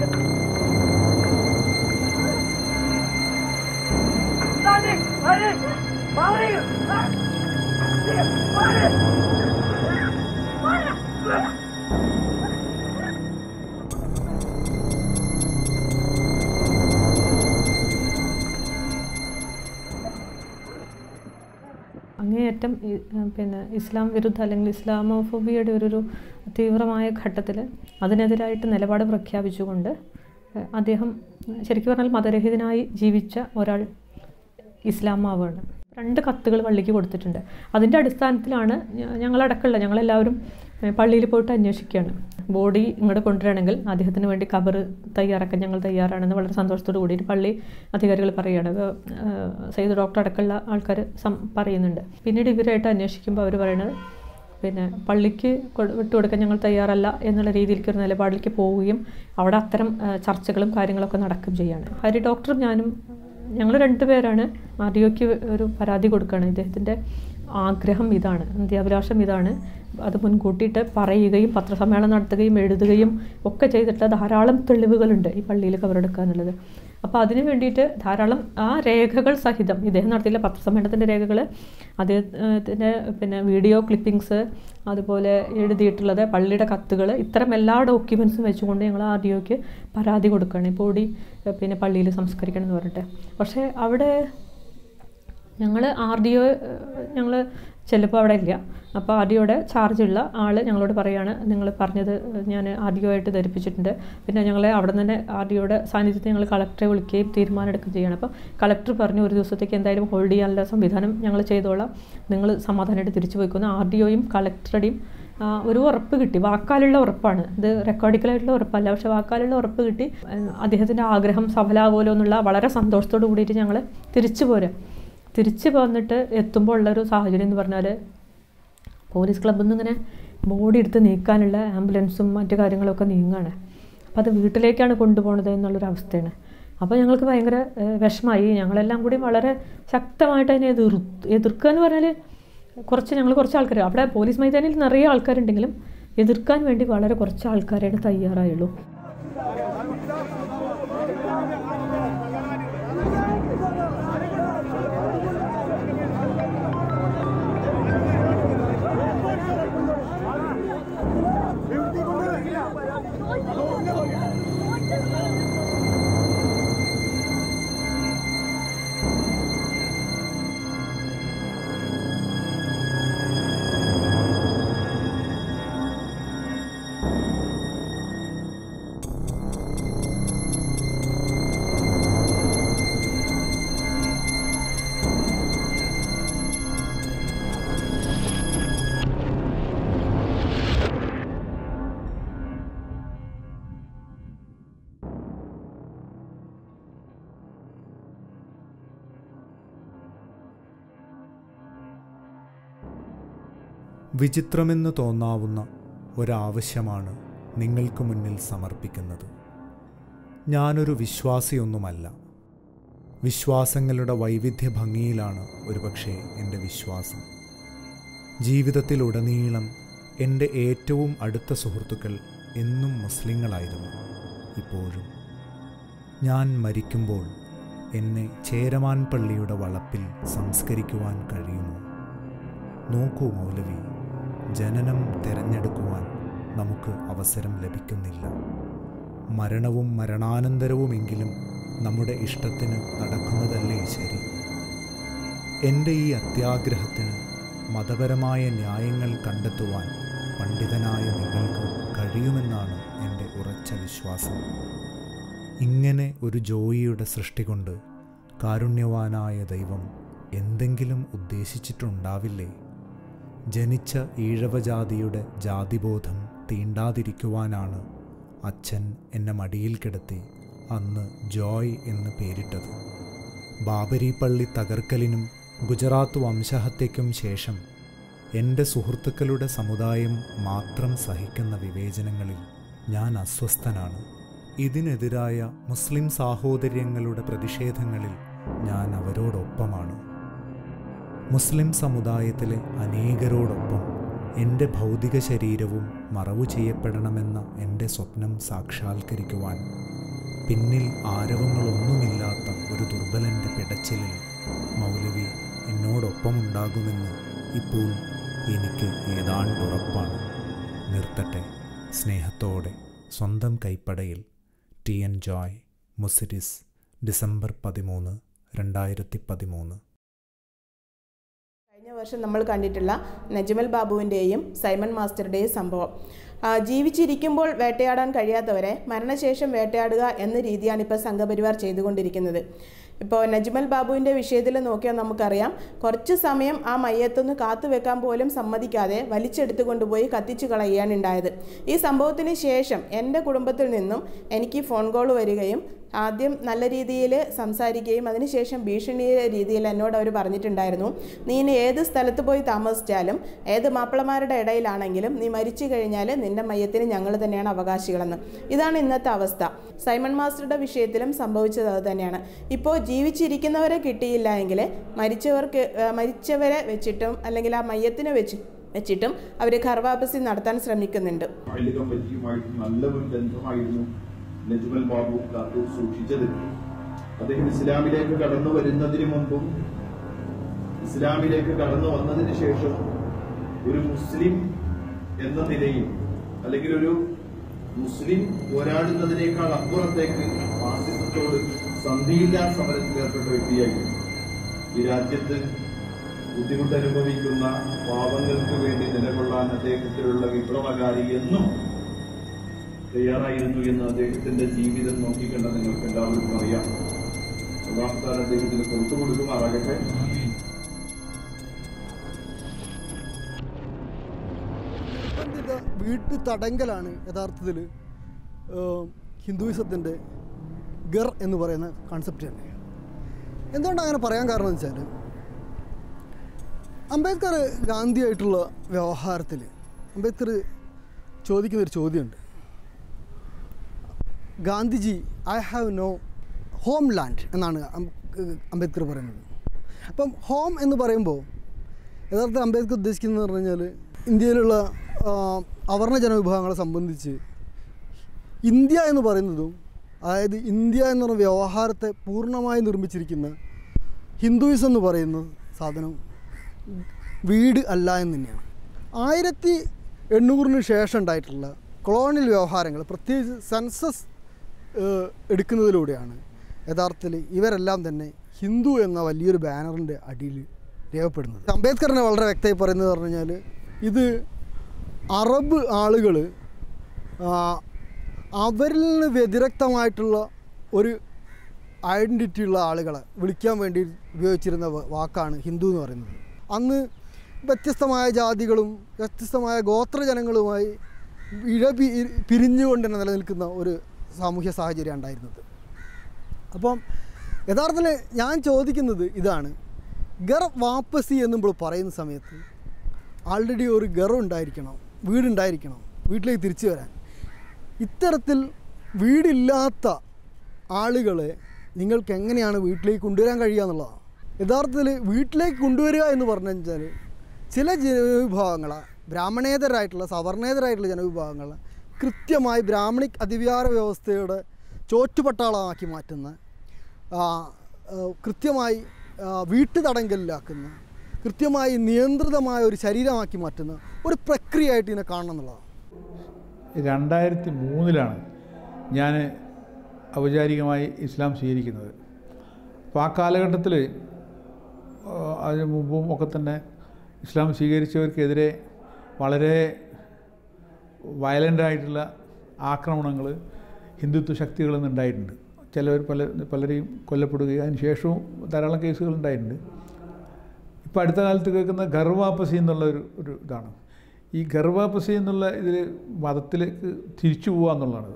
ഏഹ്, പിന്നെ ഇസ്ലാം വിരുദ്ധ അല്ലെങ്കിൽ ഇസ്ലാമോഫോബിയയുടെ ഒരു തീവ്രമായ ഘട്ടത്തിൽ അതിനെതിരായിട്ട് നിലപാട് പ്രഖ്യാപിച്ചുകൊണ്ട് അദ്ദേഹം ശരിക്കും പറഞ്ഞാൽ മതരഹിതനായി ജീവിച്ച ഒരാൾ ഇസ്ലാമാവാണ്. രണ്ട് കത്തുകൾ പള്ളിക്ക് കൊടുത്തിട്ടുണ്ട്. അതിന്റെ അടിസ്ഥാനത്തിലാണ് ഞങ്ങളടക്കമുള്ള ഞങ്ങളെല്ലാവരും പള്ളിയിൽ പോയിട്ട് അന്വേഷിക്കുകയാണ്. ബോഡി ഇങ്ങോട്ട് കൊണ്ടുവരികയാണെങ്കിൽ അദ്ദേഹത്തിന് വേണ്ടി കബർ തയ്യാറാക്കാൻ ഞങ്ങൾ തയ്യാറാണെന്ന് വളരെ സന്തോഷത്തോടു കൂടിയിട്ട് പള്ളി അധികാരികൾ പറയുകയാണ്. സൈദ് ഡോക്ടർ അടക്കമുള്ള ആൾക്കാർ സം പറയുന്നുണ്ട്. പിന്നീട് ഇവരായിട്ട് അന്വേഷിക്കുമ്പോൾ അവർ പറയുന്നത് പിന്നെ പള്ളിക്ക് വിട്ടു കൊടുക്കാൻ ഞങ്ങൾ തയ്യാറല്ല എന്നുള്ള രീതിയിലേക്ക് ഒരു നിലപാടിലേക്ക് പോവുകയും അവിടെ അത്തരം ചർച്ചകളും കാര്യങ്ങളൊക്കെ നടക്കുകയും ചെയ്യാണ്. ഹരി ഡോക്ടറും ഞാനും ഞങ്ങൾ രണ്ടുപേരാണ് ആർ ഡി ഒക്ക് ഒരു പരാതി കൊടുക്കുകയാണ്. ഇദ്ദേഹത്തിന്റെ ആഗ്രഹം ഇതാണ് അന്ത്യാഭിലാഷം ഇതാണ്. അത് മുൻകൂട്ടിയിട്ട് പറയുകയും പത്രസമ്മേളനം നടത്തുകയും എഴുതുകയും ഒക്കെ ചെയ്തിട്ട് ധാരാളം തെളിവുകളുണ്ട് ഈ പള്ളിയിൽ കവറെടുക്കാനുള്ളത് അപ്പോൾ അതിന് വേണ്ടിയിട്ട് ധാരാളം ആ രേഖകൾ സഹിതം ഇദ്ദേഹം നടത്തിയില്ല പത്രസമ്മേളനത്തിന്റെ രേഖകൾ അദ്ദേഹത്തിന്റെ പിന്നെ വീഡിയോ ക്ലിപ്പിങ്സ് അതുപോലെ എഴുതിയിട്ടുള്ളത് പള്ളിയുടെ കത്തുകൾ ഇത്തരം എല്ലാ ഡോക്യുമെൻസും വെച്ചുകൊണ്ട് ഞങ്ങൾ ആർ പരാതി കൊടുക്കുകയാണ്. ഇപ്പോൾ ഓടി പിന്നെ പള്ളിയിൽ സംസ്കരിക്കണം എന്ന് പറഞ്ഞിട്ട്. പക്ഷേ അവിടെ ഞങ്ങൾ ആർ ഡി ഒ ഞങ്ങൾ ചിലപ്പോൾ അവിടെ ഇല്ല. അപ്പോൾ ആർ ഡി ഒയുടെ ചാർജുള്ള ആൾ ഞങ്ങളോട് പറയുകയാണ് നിങ്ങൾ പറഞ്ഞത് ഞാൻ ആർ ഡി ഒ ആയിട്ട് ധരിപ്പിച്ചിട്ടുണ്ട്. പിന്നെ ഞങ്ങളെ അവിടെ തന്നെ ആർ ഡി ഒയുടെ സാന്നിധ്യത്തിൽ ഞങ്ങൾ കളക്ടറെ വിളിക്കുകയും തീരുമാനം എടുക്കുകയും ചെയ്യണം. അപ്പോൾ കളക്ടർ പറഞ്ഞു ഒരു ദിവസത്തേക്ക് എന്തായാലും ഹോൾഡ് ചെയ്യാനുള്ള സംവിധാനം ഞങ്ങൾ ചെയ്തോളാം. നിങ്ങൾ സമാധാനമായിട്ട് തിരിച്ചു പോയിക്കുന്നു. ആർ ഡി ഒയും കളക്ടറുടെയും ഒരു ഉറപ്പ് കിട്ടി. വാക്കാലുള്ള ഉറപ്പാണ്. ഇത് റെക്കോർഡിക്കലായിട്ടുള്ള ഉറപ്പല്ല പക്ഷെ വാക്കാലുള്ള ഉറപ്പ് കിട്ടി. അദ്ദേഹത്തിന്റെ ആഗ്രഹം സഫലാവുമല്ലോ എന്നുള്ള വളരെ സന്തോഷത്തോടു കൂടിയിട്ട് ഞങ്ങൾ തിരിച്ചു പോരുക തിരിച്ച് വന്നിട്ട് എത്തുമ്പോൾ ഉള്ളൊരു സാഹചര്യം എന്ന് പറഞ്ഞാൽ പോലീസ് ക്ലബ്ബിൽ നിന്ന് ഇങ്ങനെ ബോഡി എടുത്ത് നീക്കാനുള്ള ആംബുലൻസും മറ്റു കാര്യങ്ങളൊക്കെ നീങ്ങുകയാണ് അപ്പോൾ അത് വീട്ടിലേക്കാണ് കൊണ്ടുപോകണത് എന്നുള്ളൊരു അവസ്ഥയാണ്. അപ്പോൾ ഞങ്ങൾക്ക് ഭയങ്കര വിഷമായി. ഞങ്ങളെല്ലാം കൂടി വളരെ ശക്തമായിട്ട് അതിനെ എതിർ എതിർക്കുക എന്ന് പറഞ്ഞാൽ കുറച്ച് ഞങ്ങൾ കുറച്ച് ആൾക്കാർ അവിടെ പോലീസ് മൈതാനിൽ നിറയെ ആൾക്കാരുണ്ടെങ്കിലും എതിർക്കാൻ വേണ്ടി വളരെ കുറച്ച് ആൾക്കാരായിട്ട് തയ്യാറായുള്ളൂ. വിചിത്രമെന്ന് തോന്നാവുന്ന ഒരാവശ്യമാണ് നിങ്ങൾക്ക് മുന്നിൽ സമർപ്പിക്കുന്നത്. ഞാനൊരു വിശ്വാസിയൊന്നുമല്ല. വിശ്വാസങ്ങളുടെ വൈവിധ്യ ഭംഗിയിലാണ് ഒരുപക്ഷെ എന്റെ വിശ്വാസം. ജീവിതത്തിലുടനീളം എന്റെ ഏറ്റവും അടുത്ത സുഹൃത്തുക്കൾ എന്നും മുസ്ലിങ്ങളായിരുന്നു. ഇപ്പോഴും ഞാൻ മരിക്കുമ്പോൾ എന്നെ ചേരമാൻ പള്ളിയുടെ വളപ്പിൽ സംസ്കരിക്കുവാൻ കഴിയുമോ? നോക്കൂ മൗലവി. ജനനം തിരഞ്ഞെടുക്കുവാൻ നമുക്ക് അവസരം ലഭിക്കുന്നില്ല. മരണവും മരണാനന്തരവുമെങ്കിലും നമ്മുടെ ഇഷ്ടത്തിന് നടക്കുന്നതല്ലേ ശരി. എന്റെ ഈ അത്യാഗ്രഹത്തിന് മതപരമായ ന്യായങ്ങൾ കണ്ടെത്തുവാൻ പണ്ഡിതനായ നിങ്ങൾക്ക് കഴിയുമെന്നാണ് എന്റെ ഉറച്ച വിശ്വാസം. ഇങ്ങനെ ഒരു ജോയിയുടെ സൃഷ്ടി കൊണ്ട് കാരുണ്യവാനായ ദൈവം എന്തെങ്കിലും ഉദ്ദേശിച്ചിട്ടുണ്ടാവില്ലേ? ജനിച്ച ഈഴവജാതിയുടെ ജാതിബോധം തീണ്ടാതിരിക്കുവാനാണ് അച്ഛൻ എന്നെ മടിയിൽ കിടത്തി അന്ന് ജോയ് എന്ന് പേരിട്ടത്. ബാബരി പള്ളി തകർക്കലിനും ഗുജറാത്ത് വംശഹത്യയ്ക്കും ശേഷം എന്റെ സുഹൃത്തുക്കളുടെ സമുദായം മാത്രം സഹിക്കുന്ന വിവേചനങ്ങളിൽ ഞാൻ അസ്വസ്ഥനാണ്. ഇതിനെതിരായ മുസ്ലിം സാഹോദര്യങ്ങളുടെ പ്രതിഷേധങ്ങളിൽ ഞാൻ അവരോടൊപ്പമാണ്. മുസ്ലിം സമുദായത്തിലെ അനേകരോടൊപ്പം എന്റെ ഭൗതിക ശരീരവും മറവു ചെയ്യപ്പെടണമെന്ന എന്റെ സ്വപ്നം സാക്ഷാത്കരിക്കുവാൻ പിന്നിൽ ആരവങ്ങളൊന്നുമില്ലാത്ത ഒരു ദുർബലന്റെ പിടച്ചിലിൽ മൗലവി എന്നോടൊപ്പമുണ്ടാകുമെന്ന് ഇപ്പോൾ എനിക്ക് ഏതാണ്ട് ഉറപ്പാണ് നിർത്തട്ടെ സ്നേഹത്തോടെ സ്വന്തം കൈപ്പടയിൽ T N Joy Muziris December പതിമൂന്ന് രണ്ടായിരത്തി പതിമൂന്ന്. വർഷം നമ്മൾ കണ്ടിട്ടുള്ള നജ്മൽ ബാബുവിന്റെയും സൈമൺ മാസ്റ്ററുടെയും സംഭവം. ജീവിച്ചിരിക്കുമ്പോൾ വേട്ടയാടാൻ കഴിയാത്തവരെ മരണശേഷം വേട്ടയാടുക എന്ന രീതിയാണ് ഇപ്പോൾ സംഘപരിവാർ ചെയ്തുകൊണ്ടിരിക്കുന്നത്. ഇപ്പോൾ നജ്മൽ ബാബുവിന്റെ വിഷയത്തിൽ നോക്കിയാൽ നമുക്കറിയാം കുറച്ച് സമയം ആ മയ്യത്തൊന്ന് കാത്തു വെക്കാൻ പോലും സമ്മതിക്കാതെ വലിച്ചെടുത്ത് കൊണ്ടുപോയി കത്തിച്ചു കളയുകയാണ് ഉണ്ടായത്. ഈ സംഭവത്തിന് ശേഷം എന്റെ കുടുംബത്തിൽ നിന്നും എനിക്ക് ഫോൺ കോൾ വരികയും ആദ്യം നല്ല രീതിയിൽ സംസാരിക്കുകയും അതിനുശേഷം ഭീഷണി രീതിയിൽ എന്നോട് അവർ പറഞ്ഞിട്ടുണ്ടായിരുന്നു. നീ ഇനി ഏത് സ്ഥലത്ത് പോയി താമസിച്ചാലും ഏത് മാപ്പിളമാരുടെ ഇടയിലാണെങ്കിലും നീ മരിച്ചു കഴിഞ്ഞാൽ നിന്റെ മയ്യത്തിന് ഞങ്ങൾ തന്നെയാണ് അവകാശികളെന്ന്. ഇതാണ് ഇന്നത്തെ അവസ്ഥ. സൈമൺ മാസ്റ്ററുടെ വിഷയത്തിലും സംഭവിച്ചത് അത് തന്നെയാണ്. ഇപ്പോൾ ജീവിച്ചിരിക്കുന്നവരെ കിട്ടിയില്ല എങ്കിൽ മരിച്ചവർക്ക് മരിച്ചവരെ വെച്ചിട്ടും അല്ലെങ്കിൽ ആ മയ്യത്തിനെ വെച്ച് വെച്ചിട്ടും അവർ ഖർവാപസി നടത്താൻ ശ്രമിക്കുന്നുണ്ട്. നല്ല ബന്ധമായിരുന്നു. നജ്മൽ ബാബു കാത്തൂർ സൂക്ഷിച്ചത്. അദ്ദേഹം ഇസ്ലാമിലേക്ക് കടന്നു വരുന്നതിന് മുമ്പും ഇസ്ലാമിലേക്ക് കടന്നു വന്നതിന് ശേഷം ഒരു മുസ്ലിം എന്ന നിലയിൽ അല്ലെങ്കിൽ ഒരു മുസ്ലിം പോരാടുന്നതിനേക്കാൾ അപ്പുറത്തേക്ക് ഫാസിസത്തോട് സന്ധിയില്ലാ സമരത്തിൽ ഏർപ്പെട്ട വ്യക്തിയായിരുന്നു. ഈ രാജ്യത്ത് ബുദ്ധിമുട്ടനുഭവിക്കുന്ന പാവങ്ങൾക്ക് വേണ്ടി നിലകൊള്ളാൻ അദ്ദേഹത്തിലുള്ള വിപ്ലവകാരി എന്നും തയ്യാറായിരുന്നു എന്ന് അദ്ദേഹത്തിന്റെ ജീവിതം നോക്കിക്കണ്ട നിങ്ങൾക്ക് എല്ലാവർക്കും അറിയാം. അള്ളാഹുത്താൻ അദ്ദേഹത്തിന് പുറത്തു കൊടുക്കുമാറാകട്ടെ. വീട്ടു തടങ്കലാണ് യഥാർത്ഥത്തിൽ ഹിന്ദുയിസത്തിന്റെ ഗർ എന്ന് പറയുന്ന കോൺസെപ്റ്റ് തന്നെ. എന്തുകൊണ്ടാണ് അങ്ങനെ പറയാൻ കാരണം എന്ന് വെച്ചാൽ അംബേദ്കർ ഗാന്ധിയായിട്ടുള്ള വ്യവഹാരത്തിൽ അംബേദ്കർ ചോദിക്കുന്നൊരു ചോദ്യമുണ്ട്. Gandhiji I have no homeland എന്നാണ് അംബേദ്കർ പറയുന്നത്. അപ്പം ഹോം എന്ന് പറയുമ്പോൾ യഥാർത്ഥത്തിൽ അംബേദ്കർ ഉദ്ദേശിക്കുന്നത് പറഞ്ഞു കഴിഞ്ഞാൽ ഇന്ത്യയിലുള്ള അവർണ ജനവിഭാഗങ്ങളെ സംബന്ധിച്ച് ഇന്ത്യ എന്ന് പറയുന്നതും അതായത് ഇന്ത്യ എന്ന പറഞ്ഞ വ്യവഹാരത്തെ പൂർണമായി നിർമ്മിച്ചിരിക്കുന്ന ഹിന്ദുയിസം എന്ന് പറയുന്ന സാധനം വീട് അല്ല എന്ന് തന്നെയാണ്. ആയിരത്തി എണ്ണൂറിന് ശേഷം ഉണ്ടായിട്ടുള്ള കൊളോണിയൽ വ്യവഹാരങ്ങൾ പ്രത്യേകിച്ച് സെൻസസ് എടുക്കുന്നതിലൂടെയാണ്. യഥാർത്ഥത്തിൽ ഇവരെല്ലാം തന്നെ ഹിന്ദു എന്ന വലിയൊരു ബാനറിന്റെ അടിയിൽ രേഖപ്പെടുന്നത്. അംബേദ്കറിനെ വളരെ വ്യക്തമായി പറയുന്നത് പറഞ്ഞു കഴിഞ്ഞാൽ ഇത് അറബ് ആളുകൾ അവരിൽ നിന്ന് വ്യതിരക്തമായിട്ടുള്ള ഒരു ഐഡന്റിറ്റി ഉള്ള ആളുകളെ വിളിക്കാൻ വേണ്ടി ഉപയോഗിച്ചിരുന്ന വാക്കാണ് ഹിന്ദു എന്ന് പറയുന്നത്. അന്ന് വ്യത്യസ്തമായ ജാതികളും വ്യത്യസ്തമായ ഗോത്രജനങ്ങളുമായി ഇഴ പിരിഞ്ഞുകൊണ്ട് തന്നെ നിലനിൽക്കുന്ന ഒരു സാമൂഹ്യ സാഹചര്യം ഉണ്ടായിരുന്നത്. അപ്പം യഥാർത്ഥത്തിൽ ഞാൻ ചോദിക്കുന്നത് ഇതാണ്. ഗർ വാപ്പസി എന്നുമ്പോൾ പറയുന്ന സമയത്ത് ആൾറെഡി ഒരു ഗർ ഉണ്ടായിരിക്കണം വീടുണ്ടായിരിക്കണം വീട്ടിലേക്ക് തിരിച്ചു വരാൻ. ഇത്തരത്തിൽ വീടില്ലാത്ത ആളുകളെ നിങ്ങൾക്ക് എങ്ങനെയാണ് വീട്ടിലേക്ക് കൊണ്ടുവരാൻ കഴിയുക എന്നുള്ളതാണ് യഥാർത്ഥത്തിൽ വീട്ടിലേക്ക് കൊണ്ടുവരിക എന്ന് പറഞ്ഞു കഴിഞ്ഞാൽ ചില ജനവിഭാഗങ്ങളെ ബ്രാഹ്മണേതരായിട്ടുള്ള സവർണേതരായിട്ടുള്ള ജനവിഭാഗങ്ങളെ കൃത്യമായി ബ്രാഹ്മണിക് അതിവിഹാര വ്യവസ്ഥയുടെ ചോറ്റുപട്ടാളമാക്കി മാറ്റുന്ന കൃത്യമായി വീട്ടു വീട്ടുതടങ്കലിലാക്കുന്ന കൃത്യമായി നിയന്ത്രിതമായ ഒരു ശരീരമാക്കി മാറ്റുന്ന ഒരു പ്രക്രിയയായിട്ട് ഇതിനെ കാണണം എന്നുള്ളതാണ്. രണ്ടായിരത്തി മൂന്നിലാണ് ഞാൻ ഔപചാരികമായി ഇസ്ലാം സ്വീകരിക്കുന്നത്. അപ്പോൾ ആ കാലഘട്ടത്തിൽ അതിന് മുമ്പും ഒക്കെ തന്നെ ഇസ്ലാം സ്വീകരിച്ചവർക്കെതിരെ വളരെ വയലന്റായിട്ടുള്ള ആക്രമണങ്ങൾ ഹിന്ദുത്വ ശക്തികളിൽ നിന്നുണ്ടായിട്ടുണ്ട് ചിലവർ പല പലരെയും കൊല്ലപ്പെടുകയും അതിന് ശേഷവും ധാരാളം കേസുകൾ ഉണ്ടായിട്ടുണ്ട്. ഇപ്പോൾ അടുത്ത കാലത്ത് കേൾക്കുന്ന ഗർവാപ്പസി എന്നുള്ള ഒരു ഒരു ഇതാണ്. ഈ ഗർവാപ്പസി എന്നുള്ള ഇതിൽ മതത്തിലേക്ക് തിരിച്ചു പോകുക എന്നുള്ളതാണ്.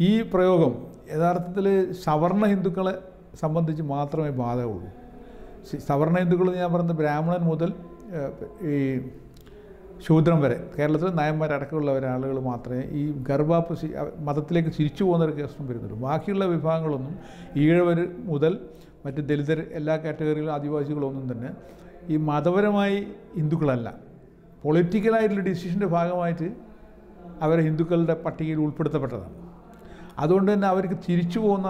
ഈ പ്രയോഗം യഥാർത്ഥത്തിൽ സവർണ ഹിന്ദുക്കളെ സംബന്ധിച്ച് മാത്രമേ ബാധകമുള്ളൂ. സവർണ ഹിന്ദുക്കൾ ഞാൻ പറയുന്നത് ബ്രാഹ്മണൻ മുതൽ ഈ ശൂദ്രം വരെ. കേരളത്തിൽ നയന്മാരടക്കമുള്ള ഒരാളുകൾ മാത്രമേ ഈ ഗർഭാപ്പ് മതത്തിലേക്ക് തിരിച്ചു പോകുന്ന ഒരു കേസും വരുന്നുള്ളൂ ബാക്കിയുള്ള വിഭാഗങ്ങളൊന്നും ഈഴവർ മുതൽ മറ്റ് ദലിതർ എല്ലാ കാറ്റഗറിയിലും ആദിവാസികളൊന്നും തന്നെ ഈ മതപരമായി ഹിന്ദുക്കളല്ല. പൊളിറ്റിക്കലായിട്ടുള്ള ഡിസിഷന്റെ ഭാഗമായിട്ട് അവരെ ഹിന്ദുക്കളുടെ പട്ടികയിൽ ഉൾപ്പെടുത്തപ്പെട്ടതാണ്. അതുകൊണ്ട് തന്നെ അവർക്ക് തിരിച്ചു പോകുന്ന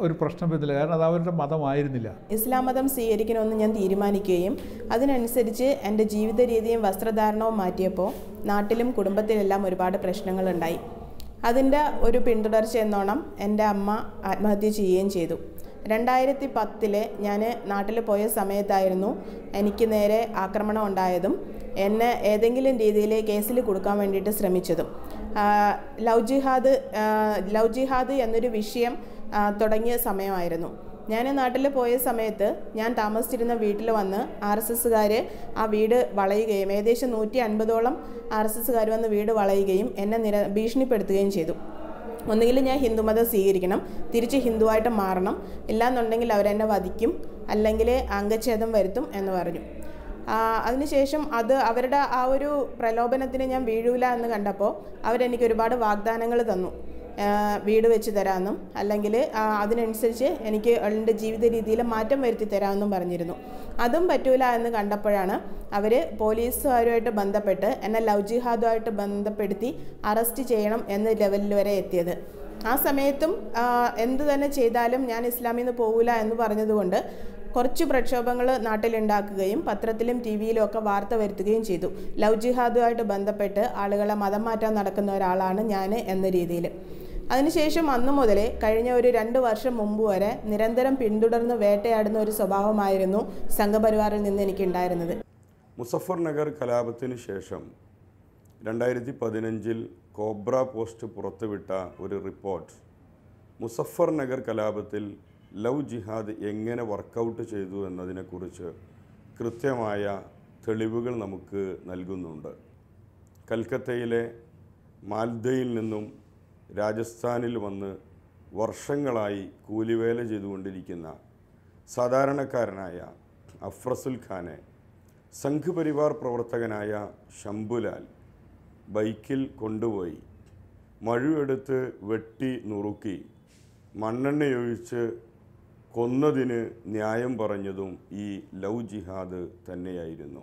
ഒരു പ്രശ്നം വരുന്നില്ല. കാരണം അത് അവരുടെ മതമായിരുന്നില്ല. ഇസ്ലാം മതം സ്വീകരിക്കണമെന്ന് ഞാൻ തീരുമാനിക്കുകയും അതിനനുസരിച്ച് എന്റെ ജീവിത രീതിയും വസ്ത്രധാരണവും മാറ്റിയപ്പോൾ നാട്ടിലും കുടുംബത്തിലെല്ലാം ഒരുപാട് പ്രശ്നങ്ങളുണ്ടായി. അതിന്റെ ഒരു പിന്തുടർച്ച എന്നോണം എന്റെ അമ്മ ആത്മഹത്യ ചെയ്യുകയും ചെയ്തു. രണ്ടായിരത്തി പത്തിൽ ഞാൻ നാട്ടിൽ പോയ സമയത്തായിരുന്നു എനിക്ക് നേരെ ആക്രമണം ഉണ്ടായതും എന്നെ ഏതെങ്കിലും രീതിയിൽ കേസിൽ കൊടുക്കാൻ വേണ്ടിയിട്ട് ശ്രമിച്ചതും. ലവ് ജിഹാദ് ലവ് ജിഹാദ് എന്നൊരു വിഷയം തുടങ്ങിയ സമയമായിരുന്നു. ഞാൻ നാട്ടിൽ പോയ സമയത്ത് ഞാൻ താമസിച്ചിരുന്ന വീട്ടിൽ വന്ന് ആർ എസ് എസ്സുകാർ ആ വീട് വളയുകയും ഏകദേശം നൂറ്റി അൻപതോളം ആർ എസ് എസ്സുകാർ വന്ന് വീട് വളയുകയും എന്നെ നിര ഭീഷണിപ്പെടുത്തുകയും ചെയ്തു. ഒന്നുകിൽ ഞാൻ ഹിന്ദുമതം സ്വീകരിക്കണം തിരിച്ച് ഹിന്ദുവായിട്ട് മാറണം ഇല്ലാന്നുണ്ടെങ്കിൽ അവരെന്നെ വധിക്കും അല്ലെങ്കിൽ അംഗച്ഛേദം വരുത്തും എന്ന് പറഞ്ഞു. അതിനുശേഷം അത് അവരുടെ ആ ഒരു പ്രലോഭനത്തിന് ഞാൻ വീഴൂല എന്ന് കണ്ടപ്പോൾ അവരെനിക്ക് ഒരുപാട് വാഗ്ദാനങ്ങൾ തന്നു. വീട് വെച്ച് തരാമെന്നും അല്ലെങ്കിൽ അതിനനുസരിച്ച് എനിക്ക് എന്റെ ജീവിത രീതിയിൽ മാറ്റം വരുത്തി തരാമെന്നും പറഞ്ഞിരുന്നു. അതും പറ്റൂല എന്ന് കണ്ടപ്പോഴാണ് അവർ പോലീസുകാരുമായിട്ട് ബന്ധപ്പെട്ട് എന്നെ ലവ് ജിഹാദുമായിട്ട് ബന്ധപ്പെടുത്തി അറസ്റ്റ് ചെയ്യണം എന്ന ലെവലിൽ വരെ എത്തിയത്. ആ സമയത്തും എന്തു തന്നെ ചെയ്താലും ഞാൻ ഇസ്ലാമിൽ നിന്ന് പോകില്ല എന്ന് പറഞ്ഞതുകൊണ്ട് കുറച്ച് പ്രക്ഷോഭങ്ങൾ നാട്ടിലുണ്ടാക്കുകയും പത്രത്തിലും ടി വിയിലും ഒക്കെ വാർത്ത വരുത്തുകയും ചെയ്തു. ലവ് ജിഹാദുമായിട്ട് ബന്ധപ്പെട്ട് ആളുകളെ മതം മാറ്റാൻ നടക്കുന്ന ഒരാളാണ് ഞാൻ എന്ന രീതിയിൽ അതിനുശേഷം അന്നു മുതലേ കഴിഞ്ഞ ഒരു രണ്ട് വർഷം മുമ്പ് വരെ നിരന്തരം പിന്തുടർന്ന് വേട്ടയാടുന്ന ഒരു സ്വഭാവമായിരുന്നു സംഘപരിവാറിൽ നിന്ന് എനിക്കുണ്ടായിരുന്നത്. മുസഫർ നഗർ കലാപത്തിന് ശേഷം രണ്ടായിരത്തി പതിനഞ്ചിൽ കോബ്ര പോസ്റ്റ് പുറത്തുവിട്ട ഒരു റിപ്പോർട്ട് മുസഫർ നഗർ കലാപത്തിൽ ലവ് ജിഹാദ് എങ്ങനെ വർക്കൗട്ട് ചെയ്തു എന്നതിനെക്കുറിച്ച് കൃത്യമായ തെളിവുകൾ നമുക്ക് നൽകുന്നുണ്ട്. കൽക്കത്തയിലെ മാൽദയിൽ നിന്നും രാജസ്ഥാനിൽ വന്ന് വർഷങ്ങളായി കൂലിവേല ചെയ്തുകൊണ്ടിരിക്കുന്ന സാധാരണക്കാരനായ അഫ്രസുൽ ഖാനെ സംഘ് പരിവാർ പ്രവർത്തകനായ ശംഭുലാൽ ബൈക്കിൽ കൊണ്ടുപോയി മഴുവെടുത്ത് വെട്ടി നുറുക്കി മണ്ണെണ്ണയൊഴിച്ച് കൊന്നതിന് ന്യായം പറഞ്ഞതും ഈ ലവ് ജിഹാദ് തന്നെയായിരുന്നു.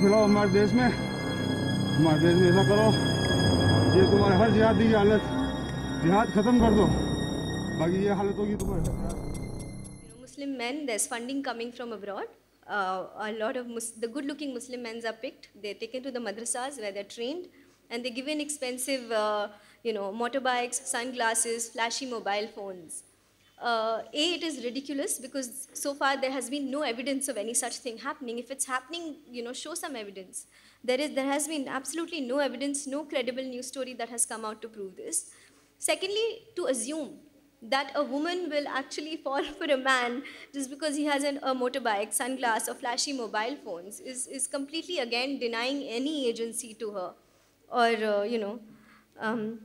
लो फैलाओ हमारे देश में हमारे देश में ऐसा करो ये तुम्हारे हर जिहादी की हालत जिहाद खत्म कर दो बाकी ये हालत होगी तुम्हारी Muslim men, there's funding coming from abroad. Uh, a lot of mus- the good-looking Muslim men are picked. They're taken to the madrasas where they're trained, and they're given expensive, uh, you know, motorbikes, sunglasses, flashy mobile phones. Uh, a, it is ridiculous because so far there has been no evidence of any such thing happening. If it's happening, you know, show some evidence. There is, there has been absolutely no evidence, no credible news story that has come out to prove this. Secondly, to assume that a woman will actually fall for a man just because he has an, a motorbike, sunglass, or flashy mobile phones is, is completely again denying any agency to her. Or, uh, you know, um,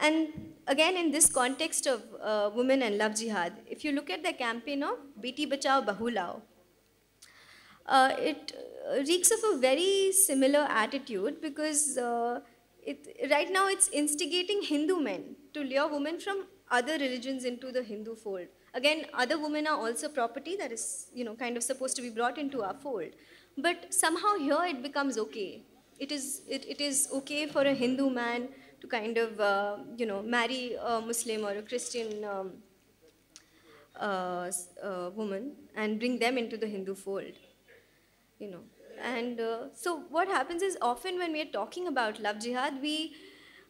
and again in this context of uh, women and love jihad, if you look at the campaign of Beti Bachao Bahulao, uh, it uh, reeks of a very similar attitude because uh, it, right now it's instigating Hindu men to lure women from other religions into the Hindu fold. Again, other women are also property that is, you know, kind of supposed to be brought into our fold. But somehow here it becomes okay. It is, it, it is okay for a Hindu man to kind of, uh, you know, marry a Muslim or a Christian um, uh, uh, woman and bring them into the Hindu fold, you know. And uh, so what happens is often when we are talking about love jihad, we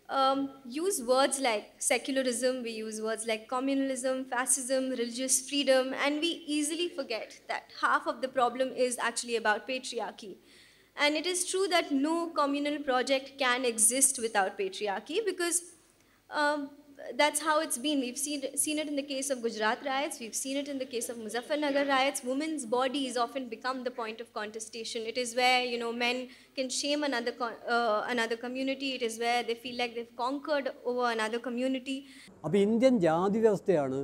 um, use words like secularism, we use words like communalism, fascism, religious freedom, and we easily forget that half of the problem is actually about patriarchy. And it is true that no communal project can exist without patriarchy because um, that's how it's been. We've seen, seen it in the case of Gujarat riots, we've seen it in the case of Muzaffarnagar riots. Women's bodies often become the point of contestation. It is where, you know, men can shame another, uh, another community. It is where they feel like they've conquered over another community. അപ്പോൾ Indian ജാതി വ്യവസ്ഥയാണ്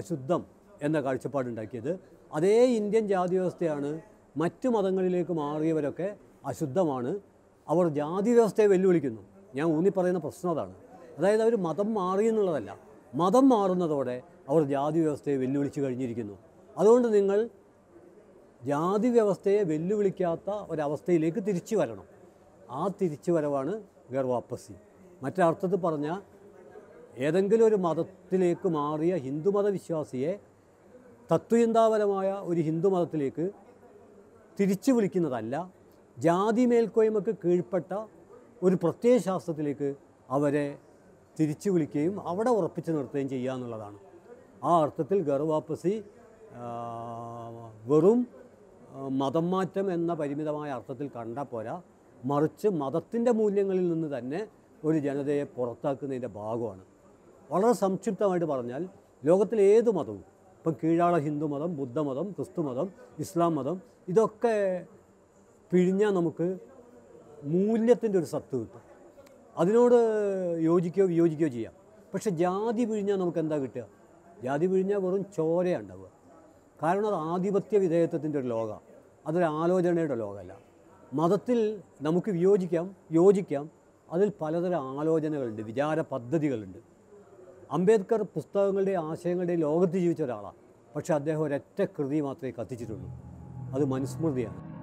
അശുദ്ധം എന്ന കാഴ്ചപ്പാടുണ്ടാക്കിയത് അതേ Indian ജാതി വ്യവസ്ഥയാണ് മറ്റു മതങ്ങളിലേക്ക് മാറിയവരൊക്കെ അശുദ്ധമാണ്. അവർ ജാതി വ്യവസ്ഥയെ വെല്ലുവിളിക്കുന്നു. ഞാൻ ഊന്നി പറയുന്ന പ്രശ്നം അതാണ്. അതായത് അവർ മതം മാറി എന്നുള്ളതല്ല. മതം മാറുന്നതോടെ അവർ ജാതി വ്യവസ്ഥയെ വെല്ലുവിളിച്ച് കഴിഞ്ഞിരിക്കുന്നു. അതുകൊണ്ട് നിങ്ങൾ ജാതി വ്യവസ്ഥയെ വെല്ലുവിളിക്കാത്ത ഒരവസ്ഥയിലേക്ക് തിരിച്ചു വരണം. ആ തിരിച്ചു വരവാണ് ഗർവാപ്പസി മറ്റർത്ഥത്തിൽ പറഞ്ഞാൽ ഏതെങ്കിലും ഒരു മതത്തിലേക്ക് മാറിയ ഹിന്ദുമത വിശ്വാസിയെ തത്വചിന്താപരമായ ഒരു ഹിന്ദു മതത്തിലേക്ക് തിരിച്ചു വിളിക്കുന്നതല്ല ജാതി മേൽക്കോയ്മക്ക് കീഴ്പ്പെട്ട ഒരു പ്രത്യയ ശാസ്ത്രത്തിലേക്ക് അവരെ തിരിച്ചു വിളിക്കുകയും അവിടെ ഉറപ്പിച്ചു നിർത്തുകയും ചെയ്യുക എന്നുള്ളതാണ്. ആ അർത്ഥത്തിൽ ഗർവാപ്പസി വെറും മതം മാറ്റം എന്ന പരിമിതമായ അർത്ഥത്തിൽ കണ്ടാൽ പോരാ. മറിച്ച് മതത്തിന്റെ മൂല്യങ്ങളിൽ നിന്ന് തന്നെ ഒരു ജനതയെ പുറത്താക്കുന്നതിന്റെ ഭാഗമാണ്. വളരെ സംക്ഷിപ്തമായിട്ട് പറഞ്ഞാൽ ലോകത്തിലെ ഏത് മതവും ഇപ്പം കീഴാള ഹിന്ദുമതം ബുദ്ധമതം ക്രിസ്തുമതം ഇസ്ലാം മതം ഇതൊക്കെ പിഴിഞ്ഞാൽ നമുക്ക് മൂല്യത്തിന്റെ ഒരു സത്ത് കിട്ടും. അതിനോട് യോജിക്കുകയോ വിയോജിക്കുകയോ ചെയ്യാം. പക്ഷെ ജാതി പിഴിഞ്ഞാൽ നമുക്ക് എന്താ കിട്ടുക? ജാതി പിഴിഞ്ഞാൽ വെറും ചോരയാണ് ഉണ്ടാവുക. കാരണം അത് ആധിപത്യ വിധേയത്വത്തിന്റെ ഒരു ലോകമാണ് അതൊരു ആലോചനയുടെ ലോകമല്ല. മതത്തിൽ നമുക്ക് വിയോജിക്കാം യോജിക്കാം. അതിൽ പലതരം ആലോചനകളുണ്ട് വിചാര പദ്ധതികളുണ്ട്. അംബേദ്കർ പുസ്തകങ്ങളുടെയും ആശയങ്ങളുടെയും ലോകത്ത് ജീവിച്ച ഒരാളാണ് പക്ഷേ അദ്ദേഹം ഒരൊറ്റ കൃതി മാത്രമേ കത്തിച്ചിട്ടുള്ളൂ. അത് മനുസ്മൃതിയാണ്.